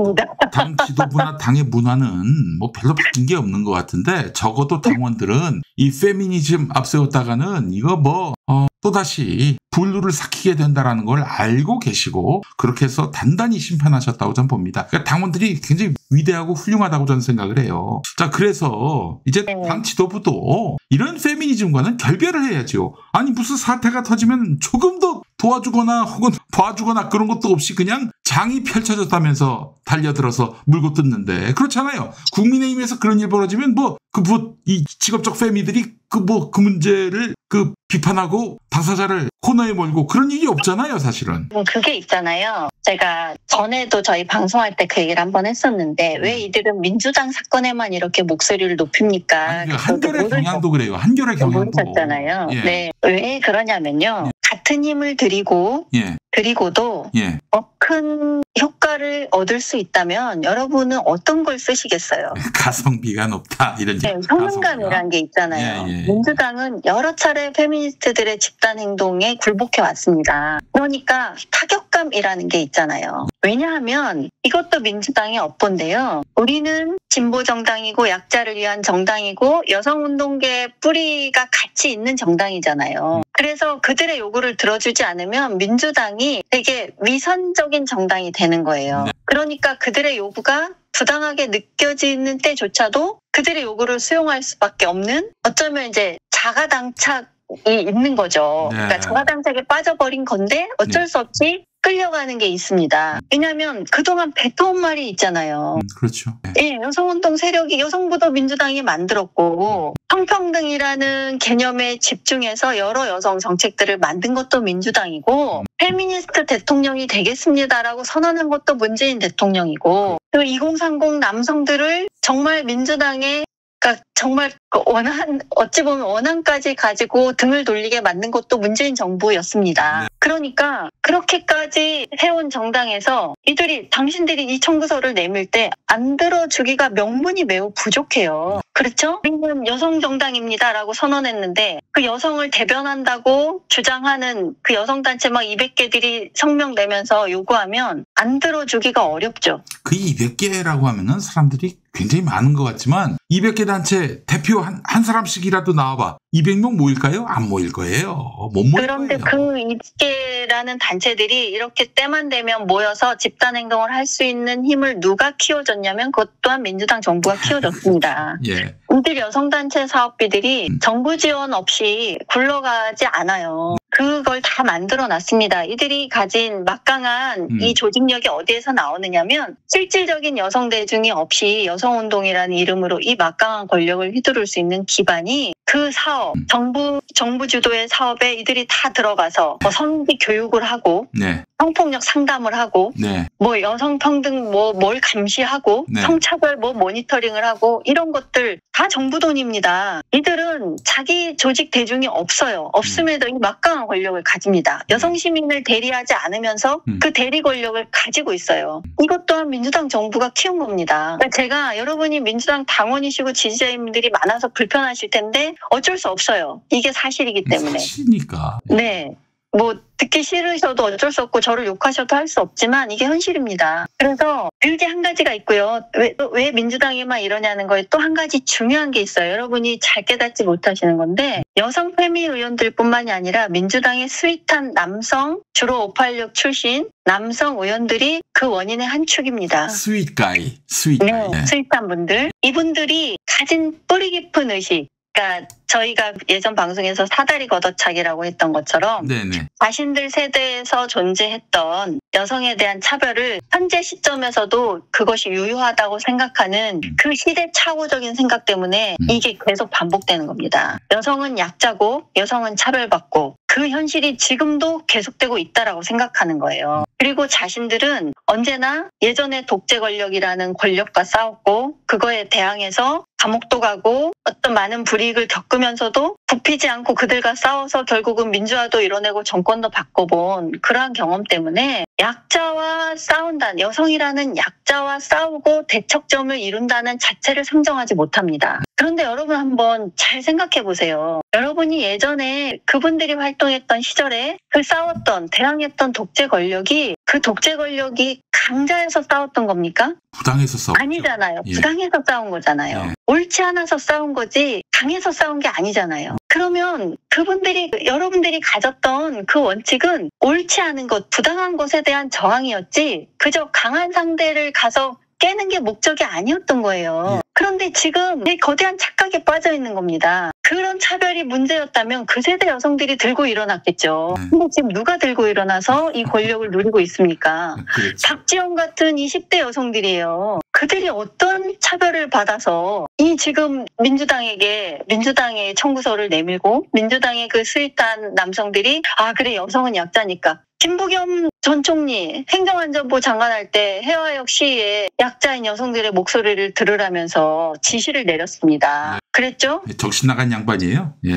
당 지도부나 당의 문화는 뭐 별로 바뀐 게 없는 것 같은데 적어도 당원들은 이 페미니즘 앞세웠다가는 이거 뭐 어, 또다시 분류를 삭히게 된다라는 걸 알고 계시고 그렇게 해서 단단히 심판하셨다고 저는 봅니다. 그러니까 당원들이 굉장히 위대하고 훌륭하다고 저는 생각을 해요. 자 그래서 이제 네. 당 지도부도 이런 페미니즘과는 결별을 해야죠. 아니 무슨 사태가 터지면 조금 더 도와주거나 혹은 봐주거나 그런 것도 없이 그냥 장이 펼쳐졌다면서 달려들어서 물고 뜯는데 그렇잖아요. 국민의힘에서 그런 일 벌어지면 뭐그 뭐 이 직업적 페미들이 그 뭐 그 문제를 그 비판하고 당사자를 코너에 몰고 그런 일이 없잖아요, 사실은. 음, 그게 있잖아요. 제가 전에도 저희 방송할 때 그 얘기를 한번 했었는데 음. 왜 이들은 민주당 사건에만 이렇게 목소리를 높입니까? 아니, 그 한결의 경향도 그래요. 한결의 경향도. 모르셨잖아요. 예. 네. 왜 그러냐면요. 예. 같은 힘을 들이고 예, 그리고도 예. 더큰 효과를 얻을 수 있다면 여러분은 어떤 걸 쓰시겠어요? 가성비가 높다 이런 네. 효능감이란 게 있잖아요. 예, 예. 민주당은 여러 차례 페미니스트들의 집단 행동에 굴복해 왔습니다. 그러니까 타격감이라는 게 있잖아요. 왜냐하면 이것도 민주당의 업보인데요. 우리는 진보 정당이고 약자를 위한 정당이고 여성 운동계 뿌리가 같이 있는 정당이잖아요. 그래서 그들의 요구를 들어주지 않으면 민주당이 되게 위선적인 정당이 되는 거예요. 네. 그러니까 그들의 요구가 부당하게 느껴지는 때조차도 그들의 요구를 수용할 수밖에 없는 어쩌면 이제 자가당착 이 있는 거죠. 네. 그러니까 자가당착에 빠져버린 건데 어쩔 수 없이 끌려가는 게 있습니다. 왜냐하면 그동안 뱉어온 말이 있잖아요. 음, 그렇죠. 네. 예, 여성운동 세력이 여성부도 민주당이 만들었고 성평등이라는 개념에 집중해서 여러 여성 정책들을 만든 것도 민주당이고 페미니스트 대통령이 되겠습니다라고 선언한 것도 문재인 대통령이고 그리고 2030 남성들을 정말 민주당의 그러니까 정말 그 원한 어찌 보면 원한까지 가지고 등을 돌리게 만든 것도 문재인 정부였습니다. 네. 그러니까 그렇게까지 해온 정당에서 이들이 당신들이 이 청구서를 내밀 때 안 들어주기가 명분이 매우 부족해요. 그렇죠? 우리는 여성 정당입니다라고 선언했는데 그 여성을 대변한다고 주장하는 그 여성 단체 막 200개들이 성명 내면서 요구하면 안 들어주기가 어렵죠. 그 200개라고 하면은 사람들이 굉장히 많은 것 같지만 200개 단체 대표 한, 한 사람씩이라도 나와봐. 200명 모일까요? 안 모일 거예요. 못 모일 그런데 거예요. 그 200개라는 단체들이 이렇게 때만 되면 모여서 집단 행동을 할 수 있는 힘을 누가 키워줬냐면 그것 또한 민주당 정부가 키워줬습니다. 예. 이들 여성단체 사업비들이 음. 정부 지원 없이 굴러가지 않아요. 그걸 다 만들어 놨습니다. 이들이 가진 막강한 음. 이 조직력이 어디에서 나오느냐면 실질적인 여성 대중이 없이 여성운동이라는 이름으로 이 막강한 권력을 휘두를 수 있는 기반이 그 사업, 음. 정부, 정부 주도의 사업에 이들이 다 들어가서 뭐 성기 교육을 하고 네. 성폭력 상담을 하고 네. 뭐 여성 평등 뭐 뭘 감시하고 네. 성차별 뭐 모니터링을 하고 이런 것들 다 정부 돈입니다. 이들은 자기 조직 대중이 없어요. 없음에도 이 막강한 권력을 가집니다. 여성 시민을 대리하지 않으면서 음. 그 대리 권력을 가지고 있어요. 이것 또한 민주당 정부가 키운 겁니다. 그러니까 제가 여러분이 민주당 당원이시고 지지자님들이 많아서 불편하실 텐데 어쩔 수 없어요. 이게 사실이기 때문에. 사실이니까. 네. 뭐 듣기 싫으셔도 어쩔 수 없고 저를 욕하셔도 할 수 없지만 이게 현실입니다. 그래서 이제 한 가지가 있고요. 왜, 왜 민주당에만 이러냐는 거에 또 한 가지 중요한 게 있어요. 여러분이 잘 깨닫지 못하시는 건데 여성 페미 의원들뿐만이 아니라 민주당의 sweet한 남성 주로 586 출신 남성 의원들이 그 원인의 한 축입니다. sweet guy. sweet 네, guy. 네. sweet한 분들. 이분들이 가진 뿌리 깊은 의식. 그러니까 저희가 예전 방송에서 사다리 걷어차기라고 했던 것처럼 네네. 자신들 세대에서 존재했던 여성에 대한 차별을 현재 시점에서도 그것이 유효하다고 생각하는 그 시대 착오적인 생각 때문에 음. 이게 계속 반복되는 겁니다. 여성은 약자고 여성은 차별받고 그 현실이 지금도 계속되고 있다라고 생각하는 거예요. 그리고 자신들은 언제나 예전의 독재 권력이라는 권력과 싸웠고 그거에 대항해서 감옥도 가고 어떤 많은 불이익을 겪으면서도 굽히지 않고 그들과 싸워서 결국은 민주화도 이뤄내고 정권도 바꿔본 그러한 경험 때문에 약자와 싸운다는 여성이라는 약자와 싸우고 대척점을 이룬다는 자체를 상정하지 못합니다. 그런데 여러분 한번 잘 생각해 보세요. 여러분이 예전에 그분들이 활동했던 시절에 그 싸웠던 대항했던 독재 권력이 그 독재 권력이 강자에서 싸웠던 겁니까? 부당해서 싸워. 아니잖아요. 예. 부당해서 싸운 거잖아요. 예. 옳지 않아서 싸운 거지 강해서 싸운 게 아니잖아요. 그러면 그분들이 여러분들이 가졌던 그 원칙은 옳지 않은 것, 부당한 것에 대한 저항이었지 그저 강한 상대를 가서 깨는 게 목적이 아니었던 거예요. 예. 그런데 지금 이 거대한 착각에 빠져 있는 겁니다. 그런 차별이 문제였다면 그 세대 여성들이 들고 일어났겠죠. 네. 근데 지금 누가 들고 일어나서 이 권력을 누리고 있습니까? 그렇죠. 박지원 같은 20대 여성들이에요. 그들이 어떤 차별을 받아서 이 지금 민주당에게 민주당의 청구서를 내밀고 민주당의 그 스윗한 남성들이 아 그래 여성은 약자니까 김부겸 전 총리 행정안전부 장관 할 때 해화역 시위에 약자인 여성들의 목소리를 들으라면서 지시를 내렸습니다. 그랬죠? 정신 나간 양반이에요. 예.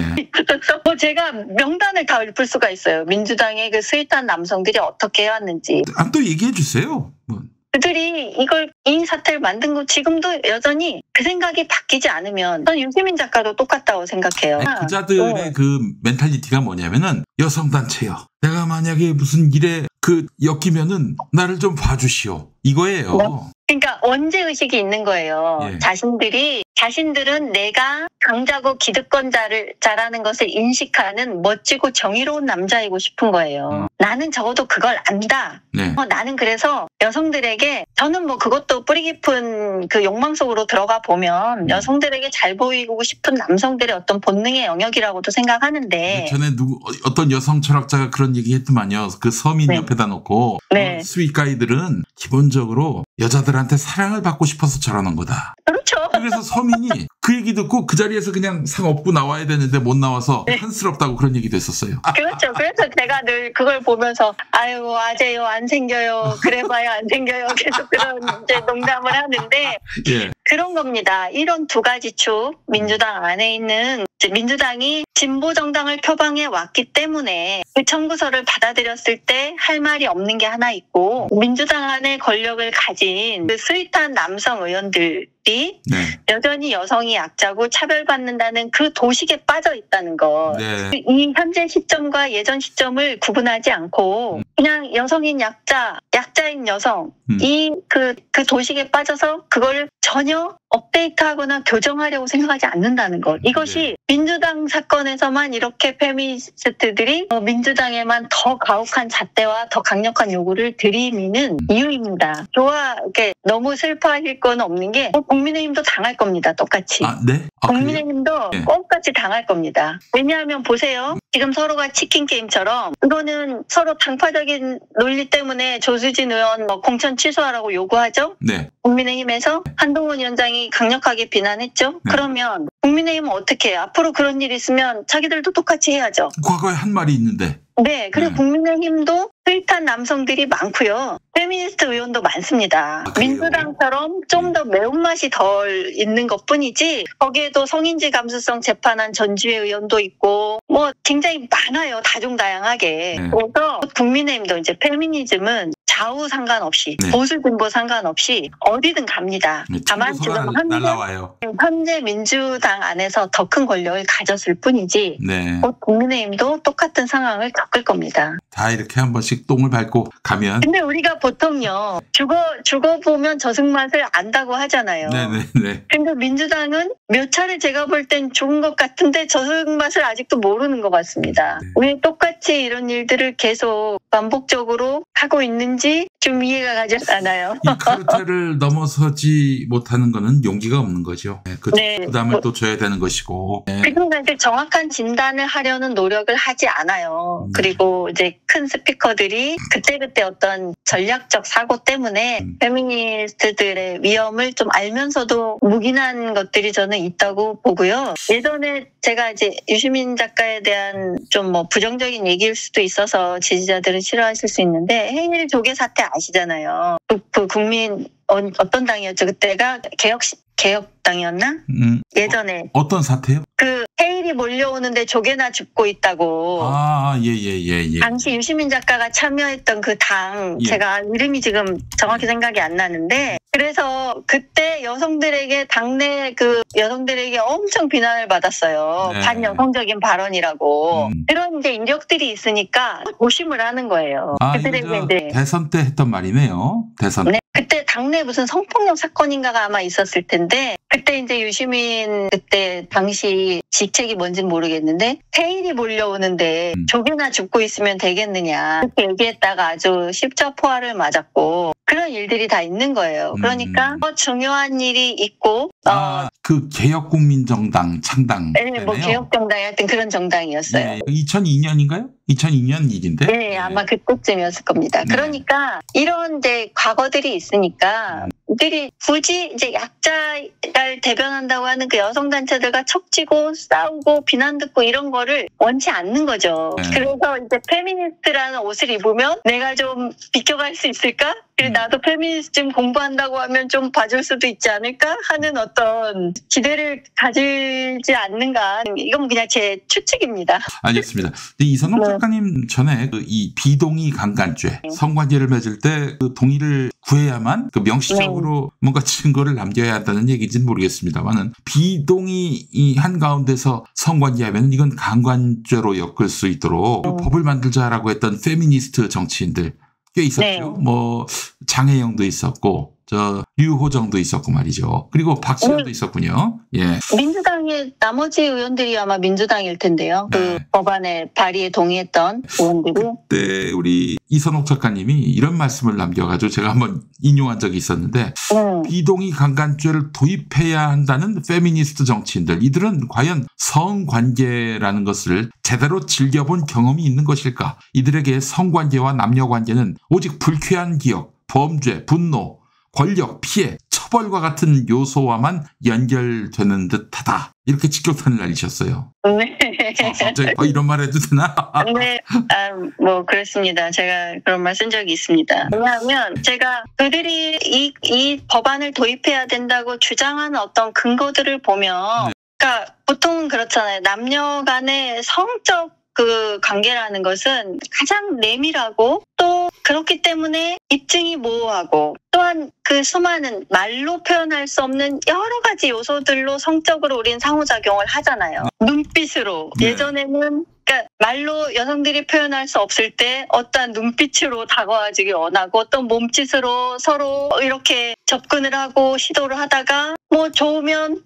뭐 제가 명단을 다 읊을 수가 있어요. 민주당의 그 sweet한 남성들이 어떻게 해왔는지. 아, 또 얘기해 주세요. 뭐. 그들이 이걸 이 사태를 만든 거 지금도 여전히 그 생각이 바뀌지 않으면 전 윤세민 작가도 똑같다고 생각해요. 아니, 그자들의 어. 그 mentality가 뭐냐면은 여성단체요. 내가 만약에 무슨 일에 그 엮이면은 나를 좀 봐주시오. 이거예요. 네. 그러니까 원죄 의식이 있는 거예요. 예. 자신들이 자신들은 내가 강자고 기득권자를 자라는 것을 인식하는 멋지고 정의로운 남자이고 싶은 거예요. 음. 나는 적어도 그걸 안다. 네. 어, 나는 그래서 여성들에게 저는 뭐 그것도 뿌리 깊은 그 욕망 속으로 들어가 보면 음. 여성들에게 잘 보이고 싶은 남성들의 어떤 본능의 영역이라고도 생각하는데 전에 누구 어, 어떤 여성 철학자가 그런 얘기 했더만요. 그 서민 네. 옆에다 놓고 네. 어, 스윗가이들은 기본적으로 여자들한테 사랑을 받고 싶어서 저러는 거다. 그 렇죠. 그래서 서민이 그 얘기 듣고 그 자리에서 그냥 상 업고 나와야 되는데 못 나와서 네. 한스럽다고 그런 얘기도 했었어요. 아, 그렇죠. 그래서 제가 늘 그걸 보면서 아유 아재요 안 생겨요 그래봐야 안 생겨요 계속 그런 이제 농담을 하는데 예. 그런 겁니다. 이런 두 가지 축 민주당 안에 있는 민주당이 진보 정당을 표방해 왔기 때문에 그 청구서를 받아들였을 때 할 말이 없는 게 하나 있고 민주당 안에 권력을 가진 그 sweet한 남성 의원들이 네. 여전히 여성이 약자고 차별받는다는 그 도식에 빠져 있다는 것. 네. 이 현재 시점과 예전 시점을 구분하지 않고 그냥 여성인 약자, 약자인 여성 음. 이그 그 도식에 빠져서 그걸 전혀 업데이트하거나 교정하려고 생각하지 않는다는 것. 이것이 민주당 사건에서만 이렇게 페미니스트들이 어, 민주당에만 더 가혹한 잣대와 더 강력한 요구를 들이미는 이유입니다. 좋아, 이렇게 너무 슬퍼하실 건 없는 게 어, 국민의힘도 당할 겁니다. 똑같이. 아, 네? 아? 국민의힘도 예. 똑같이 당할 겁니다. 왜냐하면 보세요. 지금 서로가 치킨 게임처럼 이거는 서로 당파적인 논리 때문에 조수진 의원 뭐 공천 취소하라고 요구하죠. 네. 국민의힘에서 한동훈 위원장이 강력하게 비난했죠. 네. 그러면 국민의힘은 어떻게 해요? 앞으로 그런 일 있으면 자기들도 똑같이 해야죠. 과거에 한 말이 있는데. 네, 그리고 네. 국민의힘도 sweet한 남성들이 많고요. 페미니스트 의원도 많습니다. 아? 민주당처럼 좀 더 매운맛이 덜 있는 것 뿐이지, 거기에도 성인지 감수성 재판한 전주혜 의원도 있고, 뭐 굉장히 많아요. 다종다양하게. 네. 그래서 국민의힘도 이제 페미니즘은 좌우 상관없이, 네. 보수 진보 상관없이 어디든 갑니다. 네, 다만 지금 현재, 날라와요. 현재 민주당 안에서 더 큰 권력을 가졌을 뿐이지, 네. 곧 국민의힘도 똑같은 상황을 겪을 겁니다. 다 이렇게 한 번씩 똥을 밟고 가면. 근데 우리가 보통요 죽어 죽어 보면 저승 맛을 안다고 하잖아요. 네네네. 근데 민주당은 몇 차례 제가 볼땐 죽은 것 같은데 저승 맛을 아직도 모르는 것 같습니다. 네. 왜 똑같이 이런 일들을 계속 반복적으로 하고 있는지 좀 이해가 가지 않아요. 이 카르텔을 넘어서지 못하는 거는 용기가 없는 거죠. 네, 그 네. 부담을 또 져야 되는 것이고. 네. 그러니까 그 정확한 진단을 하려는 노력을 하지 않아요. 음. 그리고 이제 큰 스피커들이 그때그때 어떤 전략적 사고 때문에 음. 페미니스트들의 위험을 좀 알면서도 묵인한 것들이 저는 있다고 보고요. 예전에 제가 이제 유시민 작가에 대한 좀 뭐 부정적인 얘기일 수도 있어서 지지자들은 싫어하실 수 있는데 해일 조계 사태 아시잖아요. 그, 그 국민 어, 어떤 당이었죠? 그때가 개혁 개혁당이었나? 음, 예전에 어 떤 사태요? 그 해일이 몰려오는데 조개나 줍고 있다고 아, 예, 예, 예, 예. 당시 유시민 작가가 참여했던 그 당 예. 제가 이름이 지금 정확히 생각이 안 나는데 그래서 그때 여성들에게 당내 그 여성들에게 엄청 비난을 받았어요 네. 반여성적인 발언이라고 음. 그런 이제 인력들이 있으니까 조심을 하는 거예요 아, 그들에게 저 이제 대선 때 했던 말이네요. 대선. 네, 그때 당내 무슨 성폭력 사건인가가 아마 있었을 텐데 그때 이제 유시민 그때 당시 직 책이 뭔진 모르겠는데 태일이 몰려오는데 음. 조개나 줍고 있으면 되겠느냐 그렇게 얘기했다가 아주 십자포화를 맞았고 그런 일들이 다 있는 거예요. 그러니까 음. 뭐 중요한 일이 있고 어, 아, 그 개혁국민정당 창당. 네, 뭐. 개혁정당이 하여튼 그런 정당이었어요. 네, 2002년인가요? 2002년 일인데. 네, 아마 그때쯤이었을 겁니다. 네. 그러니까 이런 이제 과거들이 있으니까 이들이 굳이 이제 약자를 대변한다고 하는 그 여성 단체들과 척지고 싸우고 비난 듣고 이런 거를 원치 않는 거죠. 네. 그래서 이제 페미니스트라는 옷을 입으면 내가 좀 비껴갈 수 있을까? 그리고 음. 나도 페미니스트 공부한다고 하면 좀 봐줄 수도 있지 않을까 하는 어떤 기대를 가지지 않는가 이건 그냥 제 추측입니다. 알겠습니다. 근데 이선홍 네. 작가님 전에 그 이 비동의 강간죄 네. 성관계를 맺을 때 그 동의를 구해야만 그 명시적으로 뭔가 증거를 남겨야 한다는 얘기인지는 모르겠습니다만은 비동의 이한 가운데서 성관계하면 이건 강간죄로 엮을 수 있도록 음. 법을 만들자라고 했던 페미니스트 정치인들 꽤 있었죠. 네. 뭐 장혜영도 있었고 저 류호정도 있었고 말이죠. 그리고 박지원도 네. 있었군요. 예. 민주당의 나머지 의원들이 아마 민주당일 텐데요. 그 네. 법안의 발의에 동의했던 의원들이. 그때 우리 이선옥 작가님이 이런 말씀을 남겨가지고 제가 한번 인용한 적이 있었는데 음, 비동의 강간죄를 도입해야 한다는 페미니스트 정치인들 이들은 과연 성관계라는 것을 제대로 즐겨본 경험이 있는 것일까? 이들에게 성관계와 남녀관계는 오직 불쾌한 기억, 범죄, 분노, 권력, 피해, 처벌과 같은 요소와만 연결되는 듯하다. 이렇게 직격탄을 날리셨어요. 네. 아, 갑자기 어, 이런 말 해도 되나? 네, 아, 뭐, 그렇습니다. 제가 그런 말 쓴 적이 있습니다. 왜냐하면 제가 그들이 이, 이 법안을 도입해야 된다고 주장하는 어떤 근거들을 보면, 네. 그러니까 보통은 그렇잖아요. 남녀 간의 성적 그 관계라는 것은 가장 내밀하고 또 그렇기 때문에 입증이 모호하고 또한 그 수많은 말로 표현할 수 없는 여러 가지 요소들로 성적으로 우리는 상호작용을 하잖아요. 눈빛으로 네. 예전에는 그러니까 말로 여성들이 표현할 수 없을 때 어떠한 눈빛으로 다가와주길 원하고 어떤 몸짓으로 서로 이렇게 접근을 하고 시도를 하다가 뭐 좋으면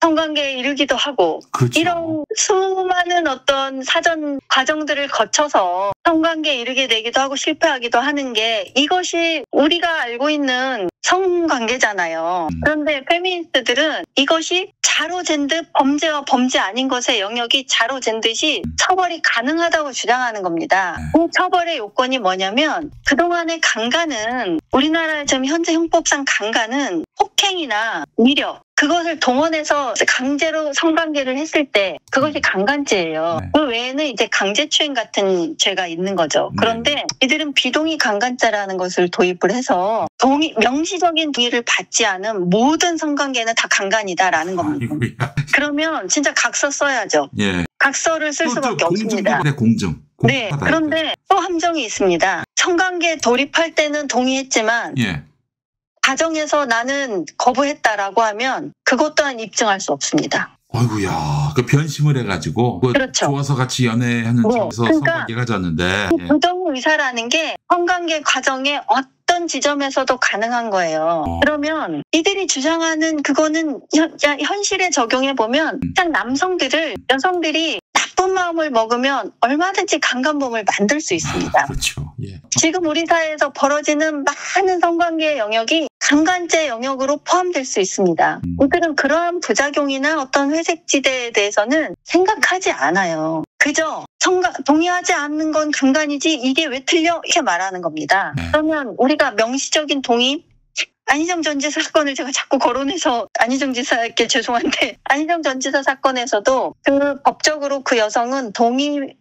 성관계에 이르기도 하고 그렇죠. 이런 수많은 어떤 사전 과정들을 거쳐서 성관계에 이르게 되기도 하고 실패하기도 하는 게 이것이 우리가 알고 있는 성관계잖아요. 음. 그런데 페미니스트들은 이것이 자로잰 듯 범죄와 범죄 아닌 것의 영역이 자로잰 듯이 처벌이 가능하다고 주장하는 겁니다. 네. 그 처벌의 요건이 뭐냐면 그동안의 강간은 우리나라 지금 현재 형법상 강간은 폭행이나 위력 그것을 동원해서 강제로 성관계를 했을 때 그것이 강간죄예요. 네. 그 외에는 이제 강제추행 같은 죄가 있는 거죠. 네. 그런데 이들은 비동의 강간죄라는 것을 도입을 해서 동의, 명시적인 동의를 받지 않은 모든 성관계는 다 강간이다라는 겁니다. 아이고야. 그러면 진짜 각서 써야죠. 예. 각서를 쓸 수밖에 없습니다. 때문에 공증. 네. 그런데 또 함정이 있습니다. 성관계 돌입할 때는 동의했지만 예. 가정에서 나는 거부했다라고 하면 그것 또한 입증할 수 없습니다. 어이구야. 그 변심을 해가지고 그 그렇죠. 좋아서 같이 연애하는 네, 쪽에서 그러니까 성관계가 졌는데 예. 부정 의사라는 게 성관계 과정에 어떤 지점에서도 가능한 거예요. 어. 그러면 이들이 주장하는 그거는 현, 야, 현실에 적용해 보면 음. 딱 남성들을 여성들이 나쁜 마음을 먹으면 얼마든지 강간범을 만들 수 있습니다. 아, 그렇죠. 예. 지금 우리 사회에서 벌어지는 많은 성관계 영역이 강간죄 영역으로 포함될 수 있습니다. 음. 이들은 그러한 부작용이나 어떤 회색지대에 대해서는 생각하지 않아요. 그저 성가, 동의하지 않는 건 강간이지 이게 왜 틀려? 이렇게 말하는 겁니다. 네. 그러면 우리가 명시적인 동의 안희정 전 지사 사건을 제가 자꾸 거론해서 안희정 지사께 죄송한데 안희정 전 지사 사건에서도 그 법적으로 그 여성은 동의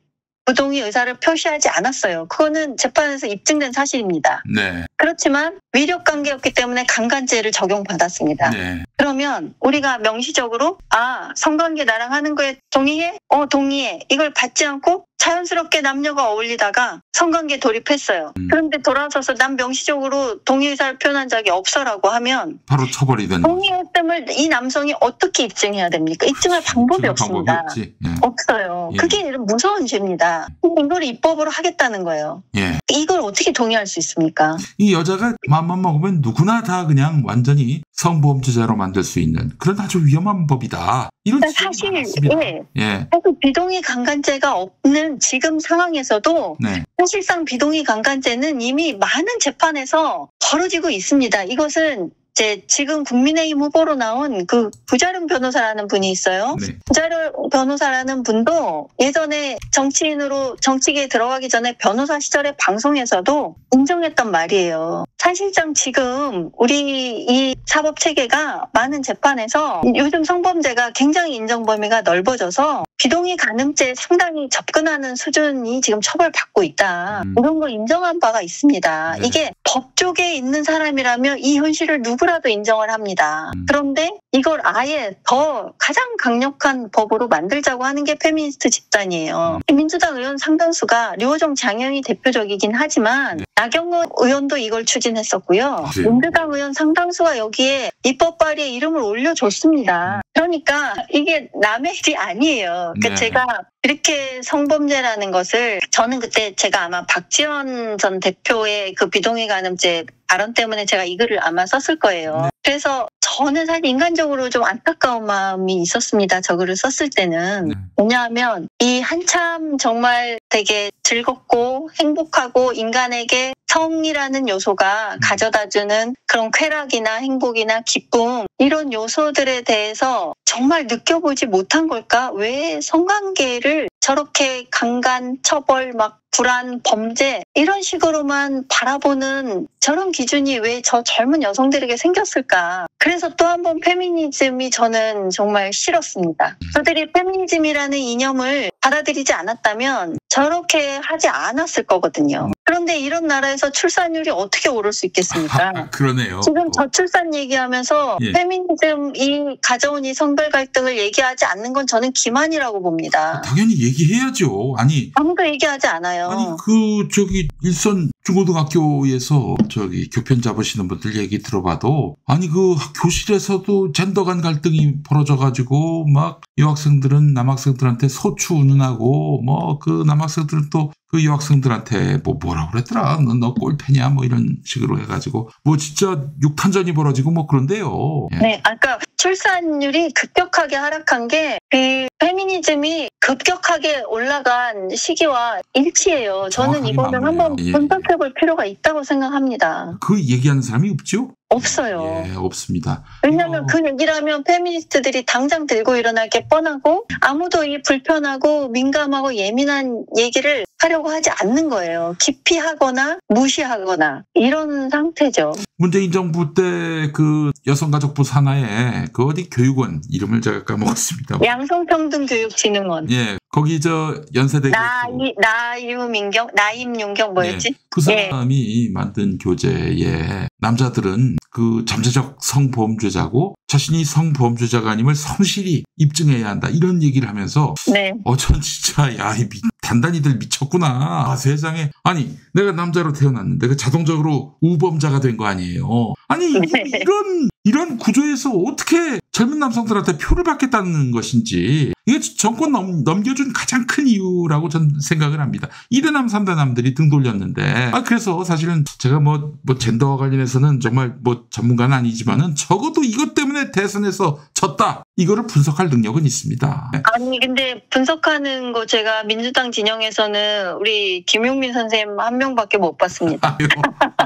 부동의 의사를 표시하지 않았어요. 그거는 재판에서 입증된 사실입니다. 네. 그렇지만 위력 관계였기 때문에 강간죄를 적용받았습니다. 네. 그러면 우리가 명시적으로 아 성관계 나랑 하는 거에 동의해? 어 동의해. 이걸 받지 않고 자연스럽게 남녀가 어울리다가 성관계 돌입했어요. 음. 그런데 돌아서서 난 명시적으로 동의 의사를 표현한 적이 없어라고 하면 바로 처벌이 되는 동의했음을 이 남성이 어떻게 입증해야 됩니까? 입증할 방법이 없습니다. 예. 없어요. 예. 그게 무서운 죄입니다. 이걸 입법으로 하겠다는 거예요. 예. 이걸 어떻게 동의할 수 있습니까? 이 여자가 마음만 먹으면 누구나 다 그냥 완전히 성보험주자로 만들 수 있는 그런 아주 위험한 법이다. 이런 그러니까 사실. 예, 예. 사실 비동의 강간죄가 없는 지금 상황에서도 네. 사실상 비동의 강간죄는 이미 많은 재판에서 벌어지고 있습니다. 이것은 이제 지금 국민의힘 후보로 나온 그 부자룡 변호사라는 분이 있어요. 네. 부자룡 변호사라는 분도 예전에 정치인으로 정치계에 들어가기 전에 변호사 시절에 방송에서도 인정했던 말이에요. 사실상 지금 우리 이 사법 체계가 많은 재판에서 요즘 성범죄가 굉장히 인정 범위가 넓어져서 비동의 간음죄에 상당히 접근하는 수준이 지금 처벌받고 있다. 음. 이런 걸 인정한 바가 있습니다. 네. 이게 법 쪽에 있는 사람이라면 이 현실을 누구라도 인정을 합니다. 음. 그런데 이걸 아예 더 가장 강력한 법으로 만들자고 하는 게 페미니스트 집단이에요. 민주당 의원 상당수가 류호정 장혜영이 대표적이긴 하지만 네. 나경원 의원도 이걸 추진했었고요. 아, 그래요? 민주당 의원 상당수가 여기에 입법 발의에 이름을 올려줬습니다. 그러니까 이게 남의 일이 아니에요. 그러니까 네. 제가 이렇게 성범죄라는 것을 저는 그때 제가 아마 박지원 전 대표의 그 비동의 간음죄 발언 때문에 제가 이 글을 아마 썼을 거예요. 네. 그래서 저는 사실 인간적으로 좀 안타까운 마음이 있었습니다. 저 글을 썼을 때는. 네. 왜냐하면 이 한참 정말 되게 즐겁고 행복하고 인간에게 성이라는 요소가 음. 가져다주는 그런 쾌락이나 행복이나 기쁨 이런 요소들에 대해서 정말 느껴보지 못한 걸까? 왜 성관계를 저렇게 강간, 처벌, 막 불안, 범죄 이런 식으로만 바라보는 저런 기준이 왜 저 젊은 여성들에게 생겼을까? 그래서 또 한 번 페미니즘이 저는 정말 싫었습니다. 저들이 페미니즘이라는 이념을 받아들이지 않았다면 저렇게 하지 않았을 거거든요. 그런데 이런 나라에서 출산율이 어떻게 오를 수 있겠습니까? 아, 그러네요. 지금 저출산 얘기하면서 예. 페미니즘이 가져온 이 성별 갈등을 얘기하지 않는 건 저는 기만이라고 봅니다. 당연히 얘기해야죠. 아니 아무도 얘기하지 않아요. 아니 그 저기 일선 중고등학교에서 저기 교편 잡으시는 분들 얘기 들어봐도 아니 그 교실에서도 젠더 간 갈등이 벌어져 가지고 막 여학생들은 남학생들한테 소추 운운하고 뭐 그 남학생들은 또그 여학생들한테 뭐 뭐라 그랬더라 너, 너 꼴패냐 뭐 이런 식으로 해가지고 뭐 진짜 육탄전이 벌어지고 뭐 그런데요. 예. 네, 아까 출산율이 급격하게 하락한 게 그 페미니즘이 급격하게 올라간 시기와 일치해요. 저는 맞네요. 한번 예. 분석해 볼 필요가 있다고 생각합니다. 그 얘기하는 사람이 없죠? 없어요. 예, 없습니다. 왜냐하면 어. 그 얘기를 하면 페미니스트들이 당장 들고 일어날 게 뻔하고 아무도 이 불편하고 민감하고 예민한 얘기를 하려고 하지 않는 거예요. 기피하거나 무시하거나 이런 상태죠. 문재인 정부 때 그 여성가족부 산하에 그 어디 교육원 이름을 제가 까먹었습니다. 양성평등교육진흥원. 예, 거기 저 연세대 나이, 나유민경, 나임윤경 뭐였지? 예, 그 사람이 만든 교재에 남자들은 그 잠재적 성범죄자고 자신이 성범죄자가 아님을 성실히 입증해야 한다 이런 얘기를 하면서 네. 어전 진짜 야이 미- 단단히들 미쳤구나. 아, 세상에. 아니 내가 남자로 태어났는데 그 자동적으로 우범자가 된 거 아니에요? 아니 이- 네. 이런 이런 구조에서 어떻게 젊은 남성들한테 표를 받겠다는 것인지. 이게 정권 넘, 넘겨준 가장 큰 이유라고 저는 생각을 합니다. 2대남 3대남들이 등 돌렸는데. 아 그래서 사실은 제가 뭐, 뭐 젠더와 관련해서는 정말 뭐 전문가는 아니지만은 적어도 이것 때문에 대선에서 졌다 이거를 분석할 능력은 있습니다. 아니, 근데 분석하는 거 제가 민주당 진영에서는 우리 김용민 선생님 한 명밖에 못 봤습니다. 아유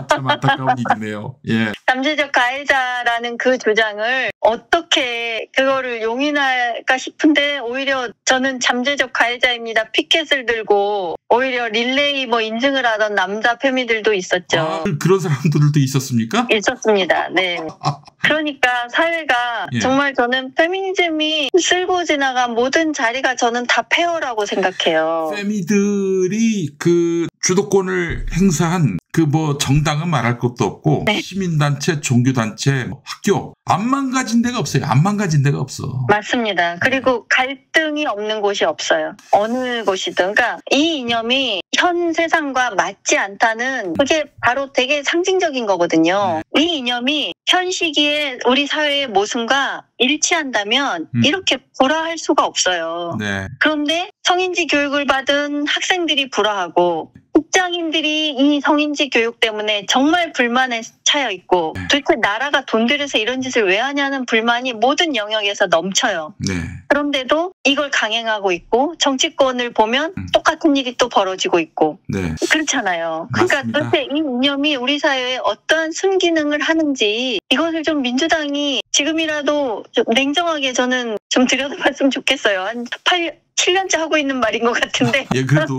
참 안타까운 일이네요. 예. 잠재적 가해자라는 그 주장을 어떻게 그거를 용인할까 싶은데 오히려 저는 잠재적 가해자입니다. 피켓을 들고 오히려 릴레이 뭐 인증을 하던 남자 페미들도 있었죠. 아, 그런 사람들도 있었습니까? 있었습니다. 네. 그러니까 사회가 예. 정말 저는 페미니즘이 쓸고 지나간 모든 자리가 저는 다 페어라고 생각해요. 페미들이 그 주도권을 행사한 그 뭐 정당은 말할 것도 없고 네. 시민단체, 종교단체, 뭐 학교 안 망가진 데가 없어요. 안 망가진 데가 없어. 맞습니다. 그리고 갈등이 없는 곳이 없어요. 어느 곳이든. 그러니까 이 이념이 현 세상과 맞지 않다는 그게 바로 되게 상징적인 거거든요. 이 이념이 현 시기에 우리 사회의 모순과 일치한다면 음. 이렇게 불화할 수가 없어요. 네. 그런데 성인지 교육을 받은 학생들이 불화하고 직장인들이 이 성인지 교육 때문에 정말 불만에 차여 있고 네. 도대체 나라가 돈 들여서 이런 짓을 왜 하냐는 불만이 모든 영역에서 넘쳐요. 네. 그런데도 이걸 강행하고 있고 정치권을 보면 음. 똑같은 일이 또 벌어지고 있고 네. 그렇잖아요. 그러니까 맞습니다. 도대체 이 이념이 우리 사회에 어떠한 순기능을 하는지 이것을 좀 민주당이 지금이라도 좀 냉정하게 저는 좀 들여다봤으면 좋겠어요. 한 8, 7년째 하고 있는 말인 것 같은데. 예, 그래도,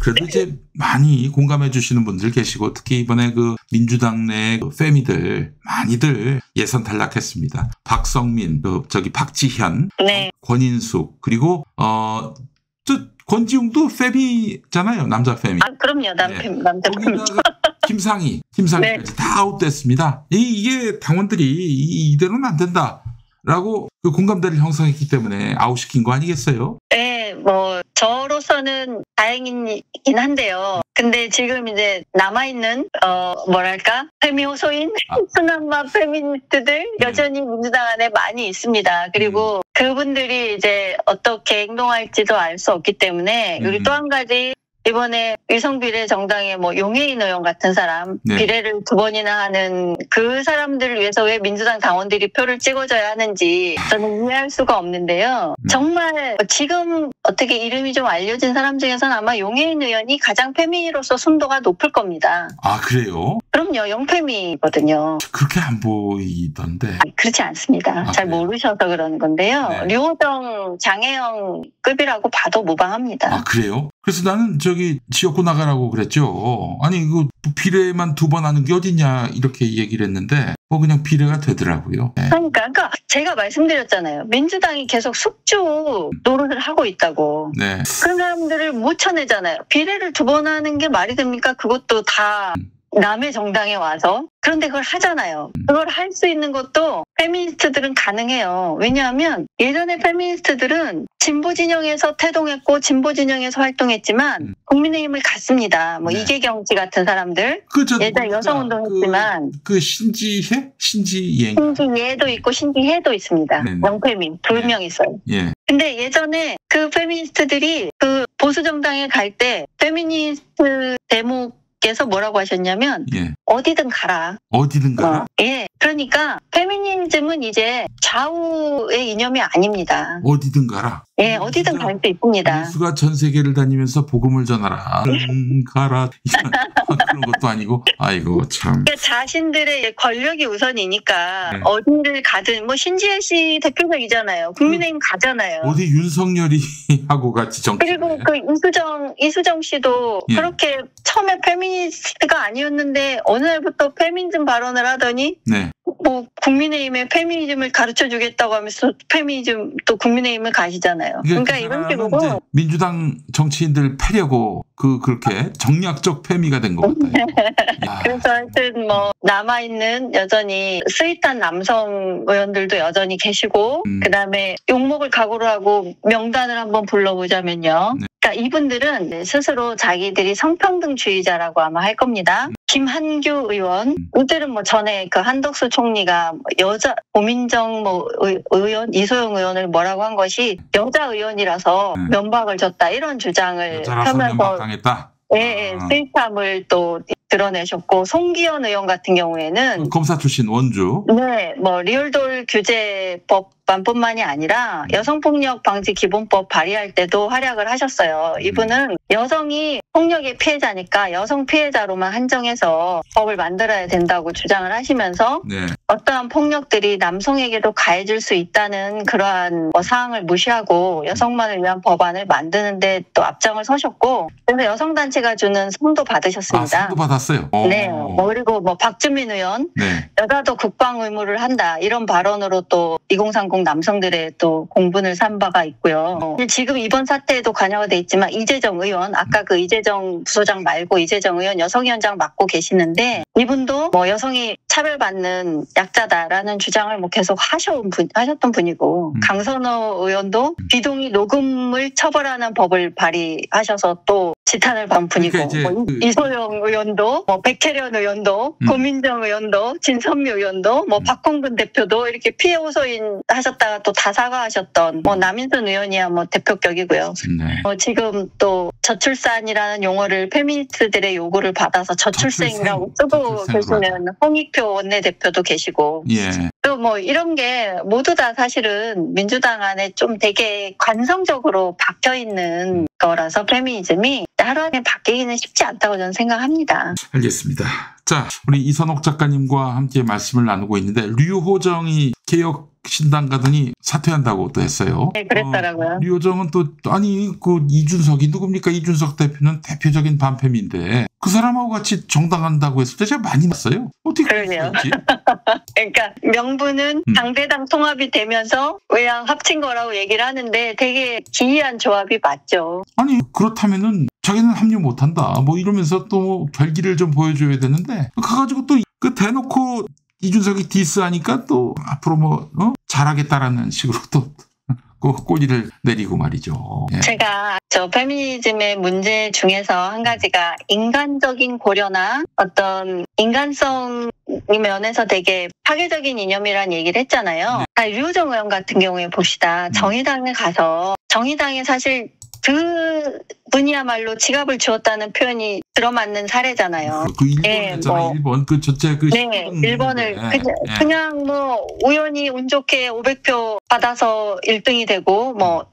그래도 이제 많이 공감해 주시는 분들 계시고, 특히 이번에 그 민주당 내 그 페미들, 많이들 예선 탈락했습니다. 박성민, 그, 저기 박지현, 네. 권인숙, 그리고, 어, 저, 권지웅도 페미잖아요. 남자 페미. 아, 그럼요. 남편, 남편. 거기다가 김상희, 김상희까지 다 아웃됐습니다. 이, 이게 당원들이 이, 이대로는 안 된다. 라고 그 공감대를 형성했기 때문에 아웃시킨 거 아니겠어요? 네, 뭐, 저로서는 다행이긴 한데요. 근데 지금 이제 남아있는, 어, 뭐랄까, 페미 호소인, 아. 순한마 페미니스트들 네. 여전히 민주당 안에 많이 있습니다. 그리고 음. 그분들이 이제 어떻게 행동할지도 알 수 없기 때문에, 음. 그리고 또 한 가지, 이번에 위성비례 정당의 뭐 용해인 의원 같은 사람 네. 비례를 두 번이나 하는 그 사람들을 위해서 왜 민주당 당원들이 표를 찍어줘야 하는지 저는 이해할 수가 없는데요. 음. 정말 지금 어떻게 이름이 좀 알려진 사람 중에서는 아마 용해인 의원이 가장 페미니로서 순도가 높을 겁니다. 아 그래요? 그럼요, 영페미거든요. 그렇게 안 보이던데. 그렇지 않습니다. 아, 잘 그래요? 모르셔서 그러는 건데요. 네. 류호정, 장혜영 급이라고 봐도 무방합니다. 아 그래요? 그래서 나는 저기 지역구 나가라고 그랬죠. 아니 이거 비례만 두 번 하는 게 어딨냐 이렇게 얘기를 했는데 뭐 그냥 비례가 되더라고요. 네. 그러니까, 그러니까 제가 말씀드렸잖아요. 민주당이 계속 숙주 노릇을 하고 있다고. 네. 그런 사람들을 못 쳐내잖아요. 비례를 두 번 하는 게 말이 됩니까? 그것도 다 남의 정당에 와서. 그런데 그걸 하잖아요. 그걸 할 수 있는 것도 페미니스트들은 가능해요. 왜냐하면 예전에 페미니스트들은 진보 진영에서 태동했고 진보 진영에서 활동했지만 음. 국민의힘을 갔습니다. 뭐 네. 이계경 씨 같은 사람들 그저 예전 여성 운동했지만 그, 그 신지혜 신지예 신지예도 있고 신지혜도 있습니다. 네네. young페미 두 네. 명 있어요. 예. 근데 예전에 그 페미니스트들이 그 보수 정당에 갈 때 페미니스트 대모께서 뭐라고 하셨냐면 예. 어디든 가라. 어디든가 어, 예. 그러니까 페미니즘은 이제 좌우의 이념이 아닙니다. 어디든 가라. 예, 어디든 갈 수 있습니다. 예수가 전 세계를 다니면서 복음을 전하라. 음, 가라. 그런 것도 아니고. 아이고 참. 그러니까 자신들의 권력이 우선이니까 네. 어디를 가든 뭐 신지혜 씨 대표적이잖아요. 국민의힘 가잖아요. 어디 윤석열이 하고 같이 정치. 그리고 그 이수정 이수정 씨도 예. 그렇게 처음에 페미니스트가 아니었는데 어느 날부터 페미니즘 발언을 하더니 네. 뭐 국민의힘에 페미니즘을 가르쳐 주겠다고 하면서 페미니즘 또 국민의힘을 가시잖아요. 이게 그러니까 그 이런 식으로 민주당 정치인들 패려고 그 그렇게 정략적 페미가 된 것 같아요. 야, 그래서 하여튼 뭐 남아 있는 여전히 sweet한 남성 의원들도 여전히 계시고 음. 그다음에 욕먹을 각오를 하고 명단을 한번 불러보자면요. 네. 그러니까 이분들은 스스로 자기들이 성평등주의자라고 아마 할 겁니다. 김한규 의원, 음. 이들은 뭐 전에 그 한덕수 총리가 뭐 여자 고민정 뭐 의- 의원, 이소영 의원을 뭐라고 한 것이 여자 의원이라서 음. 면박을 줬다 이런 주장을 하면서. 예, 예, 아. sweet함을 또 드러내셨고 송기헌 의원 같은 경우에는 검사 출신 원주. 네, 뭐 real doll 규제법안뿐만이 아니라 여성폭력 방지 기본법 발의할 때도 활약을 하셨어요. 이분은 여성이 폭력의 피해자니까 여성 피해자로만 한정해서 법을 만들어야 된다고 주장을 하시면서 네. 어떠한 폭력들이 남성에게도 가해질 수 있다는 그러한 뭐 사항을 무시하고 여성만을 위한 법안을 만드는데 또 앞장을 서셨고 그래서 여성 단체가 주는 상도 아, 받으셨습니다. 상도 받았 어요. 네, 오. 뭐 그리고 뭐 박주민 의원 네. 여자도 국방 의무를 한다 이런 발언으로 또 2030 남성들의 또 공분을 산 바가 있고요. 어, 지금 이번 사태에도 관여가 돼 있지만 이재정 의원 아까 그 이재정 부소장 말고 이재정 의원 여성위원장 맡고 계시는데 이분도 뭐 여성이 차별받는 약자다라는 주장을 뭐 계속 하셔온 분 하셨던 분이고 음. 강선호 의원도 비동의 녹음을 처벌하는 법을 발의하셔서 또 지탄을 반 분이고 그러니까 뭐 그- 이소영 의원도 뭐 백혜련 의원도 음. 고민정 의원도 진선미 의원도 뭐 음. 박홍근 대표도 이렇게 피해 호소인 하셨다가 또 다 사과하셨던 뭐 남인순 의원이야 뭐 대표격이고요. 네. 어, 지금 또 저출산이라는 용어를 페미니스트들의 요구를 받아서 저출생이라고 쓰고 계시는 홍익표 원내대표도 계시고 예. 또뭐 이런 게 모두 다 사실은 민주당 안에 좀 되게 관성적으로 박혀 있는 거라서 페미니즘이 하루아침에 바뀌기는 쉽지 않다고 저는 생각합니다. 알겠습니다. 자, 우리 이선옥 작가님과 함께 말씀을 나누고 있는데 류호정이 개혁 신당 가더니 사퇴한다고 또 했어요. 네, 그랬더라고요. 어, 류호정은 또 아니 그 이준석이 누굽니까? 이준석 대표는 대표적인 반패민데 그 사람하고 같이 정당한다고 했을 때 제가 많이 봤어요. 어떻게 그러네요. 그러니까 명분은 음. 당대당 통합이 되면서 외양 합친 거라고 얘기를 하는데 되게 기이한 조합이 맞죠. 아니 그렇다면은 자기는 합류 못한다. 뭐 이러면서 또 결기를 좀 보여줘야 되는데 가가지고 또 그 대놓고 이준석이 diss하니까 또 앞으로 뭐 어? 잘하겠다라는 식으로 또그 꼬리를 내리고 말이죠. 예. 제가 저 페미니즘의 문제 중에서 한 가지가 인간적인 고려나 어떤 인간성 면에서 되게 파괴적인 이념이라는 얘기를 했잖아요. 네. 아, 류호정 의원 같은 경우에 봅시다. 음. 정의당에 가서 정의당에 사실 그 분이야말로 지갑을 주었다는 표현이 들어맞는 사례잖아요. 그 일본 예, 뭐. 일본 그 전체 그 네, 일본을 있는데. 그냥, 예. 그냥 뭐 우연히 운 좋게 500표 받아서 1등이 되고 뭐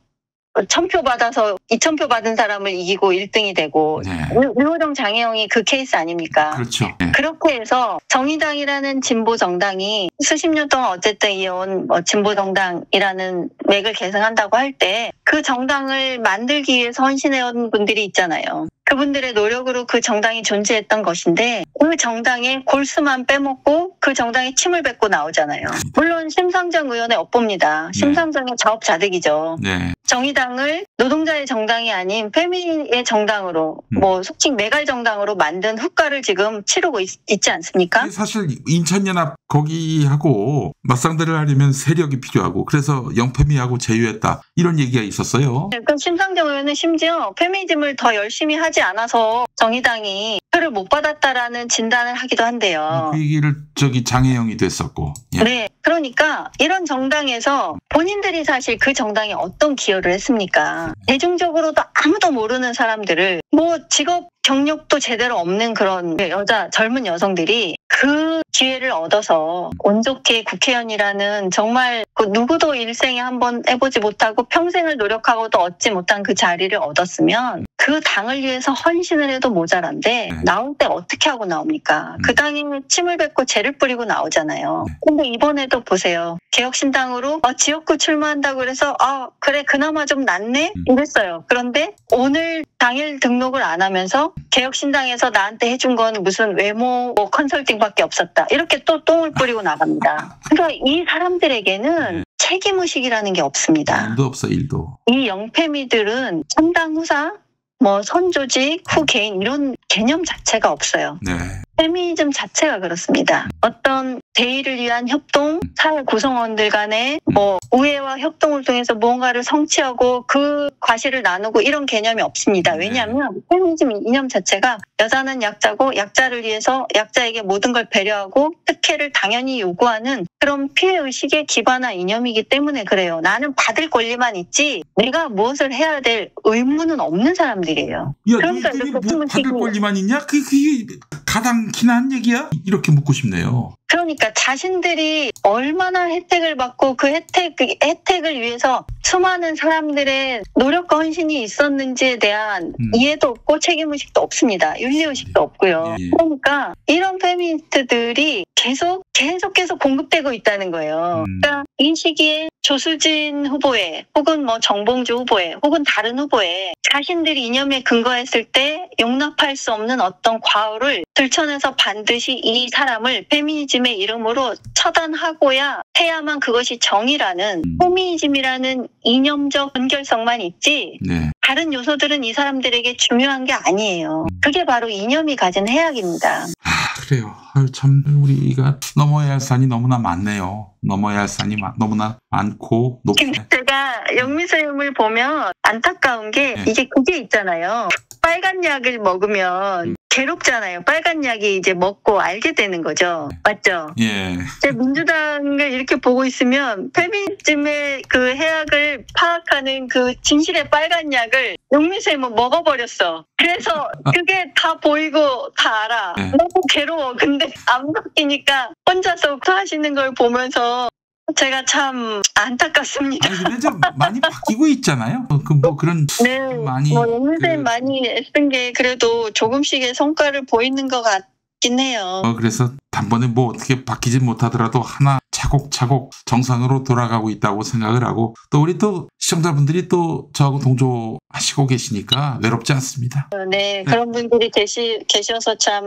1000표 받아서 2000표 받은 사람을 이기고 1등이 되고 네. 류- 류호정 장혜영이 그 케이스 아닙니까? 그렇죠. 예. 그렇게 해서 정의당이라는 진보 정당이 수십 년 동안 어쨌든 이어온 뭐 진보 정당이라는 맥을 계승한다고 할 때 그 정당을 만들기 위해서 헌신해온 분들이 있잖아요. 그분들의 노력으로 그 정당이 존재했던 것인데 그 정당의 골수만 빼먹고 그 정당에 침을 뱉고 나오잖아요. 물론 심상정 의원의 업보입니다. 심상정의 자업자득이죠. 네. 정의당을 노동자의 정당이 아닌 페미의 정당으로 음. 뭐 속칭 메갈 정당으로 만든 후과를 지금 치르고 있, 지 않습니까? 사실 인천연합 거기하고 맞상대를 하려면 세력이 필요하고 그래서 영패미하고 제휴했다 이런 얘기가 있었어요. 그 심상정 의원은 심지어 페미니즘을 더 열심히 하지 않아서 정의당이 표를 못 받았다라는 진단을 하기도 한대요. 그 얘기를 저기 장혜영이 됐었고. 예. 네, 그러니까 이런 정당에서 본인들이 사실 그 정당에 어떤 기여를 했습니까? 대중적으로도 아무도 모르는 사람들을 뭐 직업 경력도 제대로 없는 그런 여자 젊은 여성들이 그 기회를 얻어서 운 좋게 국회의원이라는 정말 그 누구도 일생에 한 번 해보지 못하고 평생을 노력하고도 얻지 못한 그 자리를 얻었으면 그 당을 위해서 헌신을 해도 모자란데 네. 나올 때 어떻게 하고 나옵니까? 음. 그 당에 침을 뱉고 죄를 뿌리고 나오잖아요. 네. 근데 이번에도 보세요. 개혁신당으로 어, 지역구 출마한다고 그래서 아 그래 그나마 좀 낫네 음. 이랬어요. 그런데 오늘 당일 등록을 안 하면서 개혁신당에서 나한테 해준 건 무슨 외모 뭐 컨설팅밖에 없었다. 이렇게 또 똥을 뿌리고 나갑니다. 그러니까 이 사람들에게는 네. 책임의식이라는 게 없습니다. 일도 없어 일도. 이 영패미들은 참당 후사, 뭐 선조직, 후개인 이런 개념 자체가 없어요. 네. 페미니즘 자체가 그렇습니다. 어떤 대의를 위한 협동, 사회 구성원들 간의 뭐 우애와 협동을 통해서 무언가를 성취하고 그 과실을 나누고 이런 개념이 없습니다. 네. 왜냐하면 페미니즘 이념 자체가 여자는 약자고 약자를 위해서 약자에게 모든 걸 배려하고 특혜를 당연히 요구하는 그런 피해 의식에 기반한 이념이기 때문에 그래요. 나는 받을 권리만 있지 내가 무엇을 해야 될 의무는 없는 사람들이에요. 야, 그러니까 이렇게 뭐 받을 권리만 있냐? 그 그게 가당키나 한 얘기야? 이렇게 묻고 싶네요. 그러니까 자신들이 얼마나 혜택을 받고 그 혜택, 그 혜택을 위해서 수많은 사람들의 노력과 헌신이 있었는지에 대한 음. 이해도 없고 책임의식도 없습니다. 윤리의식도 없고요. 예. 그러니까 이런 페미니스트들이 계속, 계속, 계속 공급되고 있다는 거예요. 음. 그러니까 이 시기에 조수진 후보에 혹은 뭐 정봉주 후보에 혹은 다른 후보에 자신들이 이념에 근거했을 때 용납할 수 없는 어떤 과오를 들춰내서 반드시 이 사람을 페미니즘의 이름으로 처단하고야 해야만 그것이 정의라는 음. 페미니즘이라는 이념적 연결성만 있지 네. 다른 요소들은 이 사람들에게 중요한 게 아니에요. 그게 바로 이념이 가진 해악입니다. 아, 그래요. 아유, 참 우리가 넘어야 할 산이 너무나 많네요. 넘어야 할 산이 마- 너무나 많고 높네. 근데 제가 영미쌤을 보면 안타까운 게 네. 이게 그게 있잖아요. 빨간 약을 먹으면 음. 괴롭잖아요. 빨간 약이 이제 먹고 알게 되는 거죠. 맞죠? 예. 제 민주당을 이렇게 보고 있으면 페미니즘의 그 해악을 파악하는 그 진실의 빨간 약을 용민쌤은 먹어버렸어. 그래서 그게 다 보이고 다 알아. 네. 너무 괴로워. 근데 안 바뀌니까 혼자서 하시는 걸 보면서 제가 참 안타깝습니다. 아니 근데 좀 많이 바뀌고 있잖아요. 그 뭐 그런 네, 많이 뭐 용민쌤 그- 많이 애쓴 게 그래도 조금씩의 성과를 보이는 것 같긴 해요. 어, 그래서 단번에 뭐 어떻게 바뀌지 못하더라도 하나 차곡차곡 정상으로 돌아가고 있다고 생각을 하고 또 우리 또 시청자분들이 또 저하고 동조하시고 계시니까 외롭지 않습니다. 네, 그런 분들이 계시, 계셔서 참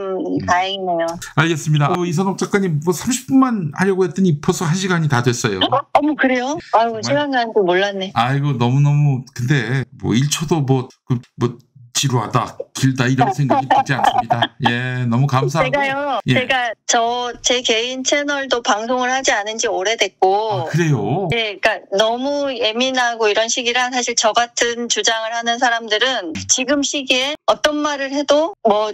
다행이네요. 알겠습니다. 어, 이선옥 작가님 뭐 30분만 하려고 했더니 벌써 1시간이 다 됐어요. 어머 그래요? 아유 시간 가는 줄 몰랐네. 아이고 너무너무 근데 뭐 1초도 뭐, 그, 뭐 지루하다, 길다 이런 생각이 들지 않습니다. 예, 너무 감사하고. 제가요, 예. 제가 저 제 개인 채널도 방송을 하지 않은 지 오래됐고, 아, 그래요. 네, 그러니까 너무 예민하고 이런 시기라 사실 저 같은 주장을 하는 사람들은 지금 시기에 어떤 말을 해도 뭐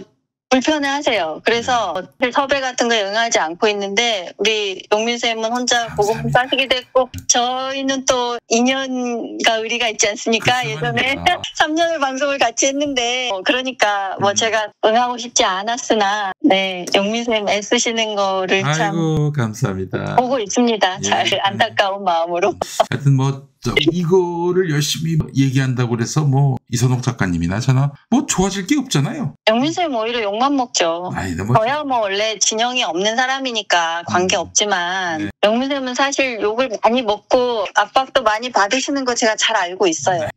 불편해하세요. 그래서 섭외 같은 거에 응하지 않고 있는데 우리 용민 쌤은 혼자 보고 감사합니다. 빠지게 됐고 저희는 또 인연과 의리가 있지 않습니까? 그렇죠 예전에 말입니다. 3년을 방송을 같이 했는데 어, 그러니까 뭐 음. 제가 응하고 싶지 않았으나 네 용민 쌤 애쓰시는 거를 참 아이고 감사합니다. 보고 있습니다. 잘 예. 안타까운 마음으로. 하여튼 뭐 저, 이거를 열심히 얘기한다고 그래서 뭐 이선옥 작가님이나 저나 뭐 좋아질 게 없잖아요. 영민 쌤 오히려 욕만 먹죠. 아니 너무 저야 뭐 원래 진영이 없는 사람이니까 관계 음. 없지만 네. 영민 쌤은 사실 욕을 많이 먹고 압박도 많이 받으시는 거 제가 잘 알고 있어요.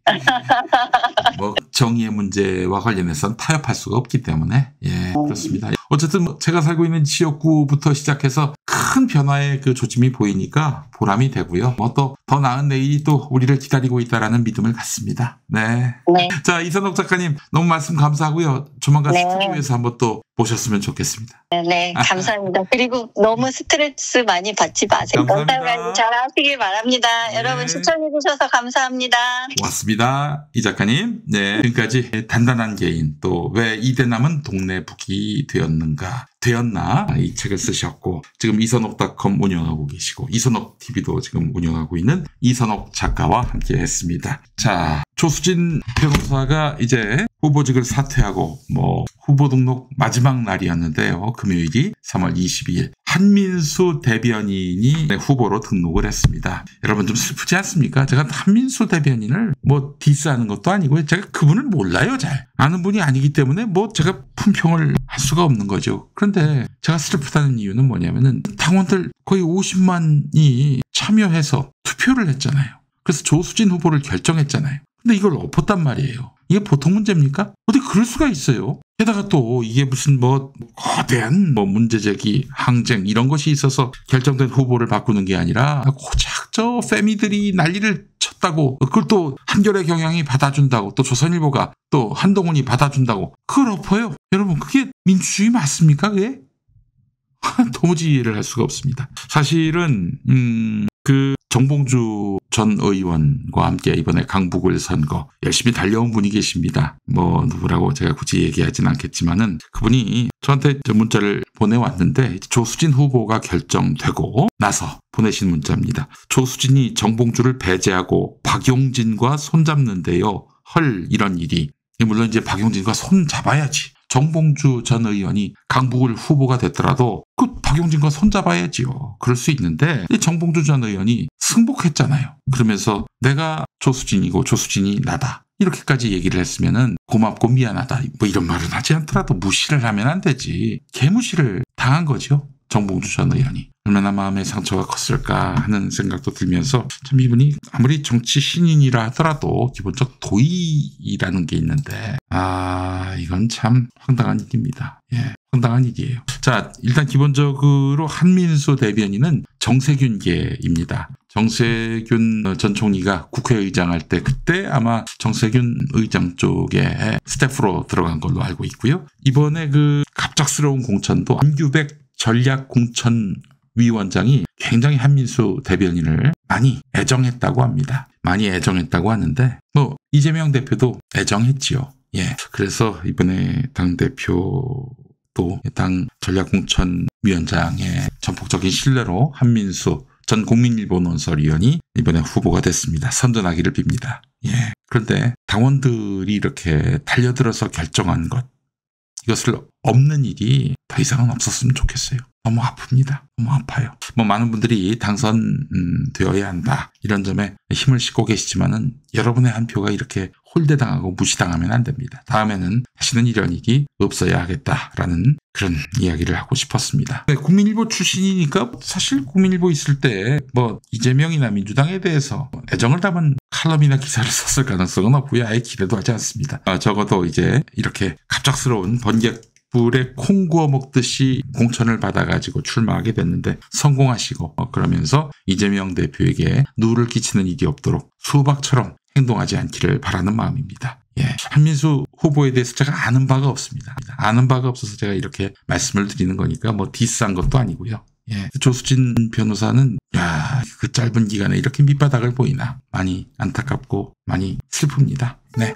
뭐 정의의 문제와 관련해서는 타협할 수가 없기 때문에 예 그렇습니다. 어쨌든 뭐 제가 살고 있는 지역구부터 시작해서 큰 변화의 그 조짐이 보이니까 보람이 되고요. 뭐 또 더 나은 내일이 또 우리를 기다리고 있다라는 믿음을 갖습니다. 네. 네. 자 이선옥 작가님 너무 말씀 감사하고요. 조만간 네. 스튜디오에서 한번 또 모셨으면 좋겠습니다. 네, 감사합니다. 그리고 너무 스트레스 많이 받지 마세요. 감사합니다. 건강 관리 잘 하시길 바랍니다. 네. 여러분 시청해주셔서 감사합니다. 고맙습니다. 이 작가님. 네. 지금까지 단단한 개인 또 왜 이대남은 동네 북이 되었는가 되었나 이 책을 쓰셨고 지금 이선옥닷컴 운영하고 계시고 이선옥 TV도 지금 운영하고 있는 이선옥 작가와 함께 했습니다. 자, 조수진 변호사가 이제 후보직을 사퇴하고 뭐 후보 등록 마지막 날이었는데요. 금요일이 3월 22일 한민수 대변인이 네, 후보로 등록을 했습니다. 여러분 좀 슬프지 않습니까? 제가 한민수 대변인을 뭐 디스하는 것도 아니고 제가 그분을 몰라요, 잘. 아는 분이 아니기 때문에 뭐 제가 품평을 할 수가 없는 거죠. 그런데 제가 슬프다는 이유는 뭐냐면은 당원들 거의 50만이 참여해서 투표를 했잖아요. 그래서 조수진 후보를 결정했잖아요. 근데 이걸 엎었단 말이에요. 이게 보통 문제입니까? 어떻게 그럴 수가 있어요? 게다가 또 이게 무슨 뭐 거대한 뭐 문제 제기, 항쟁 이런 것이 있어서 결정된 후보를 바꾸는 게 아니라 고작 저 페미들이 난리를 쳤다고 그걸 또 한겨레 경향이 받아준다고 또 조선일보가 또 한동훈이 받아준다고 그걸 엎어요. 여러분 그게 민주주의 맞습니까? 그게? 도무지 이해를 할 수가 없습니다. 사실은 음, 그 정봉주 전 의원과 함께 이번에 강북을 선거 열심히 달려온 분이 계십니다. 뭐 누구라고 제가 굳이 얘기하진 않겠지만은 그분이 저한테 저 문자를 보내왔는데 조수진 후보가 결정되고 나서 보내신 문자입니다. 조수진이 정봉주를 배제하고 박용진과 손잡는데요. 헐 이런 일이 물론 이제 박용진과 손 잡아야지. 정봉주 전 의원이 강북을 후보가 됐더라도 그 박용진과 손잡아야지요. 그럴 수 있는데 이 정봉주 전 의원이 승복했잖아요. 그러면서 내가 조수진이고 조수진이 나다. 이렇게까지 얘기를 했으면은 고맙고 미안하다. 뭐 이런 말은 하지 않더라도 무시를 하면 안 되지. 개무시를 당한 거죠. 정봉주 전 의원이. 얼마나 마음의 상처가 컸을까 하는 생각도 들면서 참 이분이 아무리 정치 신인이라 하더라도 기본적 도의라는 게 있는데 아 이건 참 황당한 일입니다. 예, 황당한 일이에요. 자 일단 기본적으로 한민수 대변인은 정세균계입니다. 정세균 전 총리가 국회의장 할 때 그때 아마 정세균 의장 쪽에 스태프로 들어간 걸로 알고 있고요. 이번에 그 갑작스러운 공천도 안규백 전략 공천 위원장이 굉장히 한민수 대변인을 많이 애정했다고 합니다. 많이 애정했다고 하는데 뭐 이재명 대표도 애정했지요. 예. 그래서 이번에 당 대표 도당 전략공천 위원장의 전폭적인 신뢰로 한민수 전 국민일보 논설위원이 이번에 후보가 됐습니다. 선전하기를 빕니다. 예. 그런데 당원들이 이렇게 달려들어서 결정한 것 이것을 없는 일이 더 이상은 없었으면 좋겠어요. 너무 아픕니다. 너무 아파요. 뭐 많은 분들이 당선되어야 한다 이런 점에 힘을 싣고 계시지만은 여러분의 한 표가 이렇게 홀대당하고 무시당하면 안 됩니다. 다음에는 다시는 이런 일이 없어야 하겠다라는 그런 이야기를 하고 싶었습니다. 네, 국민일보 출신이니까 사실 국민일보 있을 때 뭐 이재명이나 민주당에 대해서 애정을 담은 칼럼이나 기사를 썼을 가능성은 없고요. 아예 기대도 하지 않습니다. 아, 적어도 이제 이렇게 갑작스러운 번개 불에 콩 구워 먹듯이 공천을 받아가지고 출마하게 됐는데 성공하시고 어, 그러면서 이재명 대표에게 누를 끼치는 일이 없도록 수박처럼 행동하지 않기를 바라는 마음입니다. 예, 한민수 후보에 대해서 제가 아는 바가 없습니다. 아는 바가 없어서 제가 이렇게 말씀을 드리는 거니까 뭐 디스한 것도 아니고요. 예, 조수진 변호사는 야, 그 짧은 기간에 이렇게 밑바닥을 보이나 많이 안타깝고 많이 슬픕니다. 네.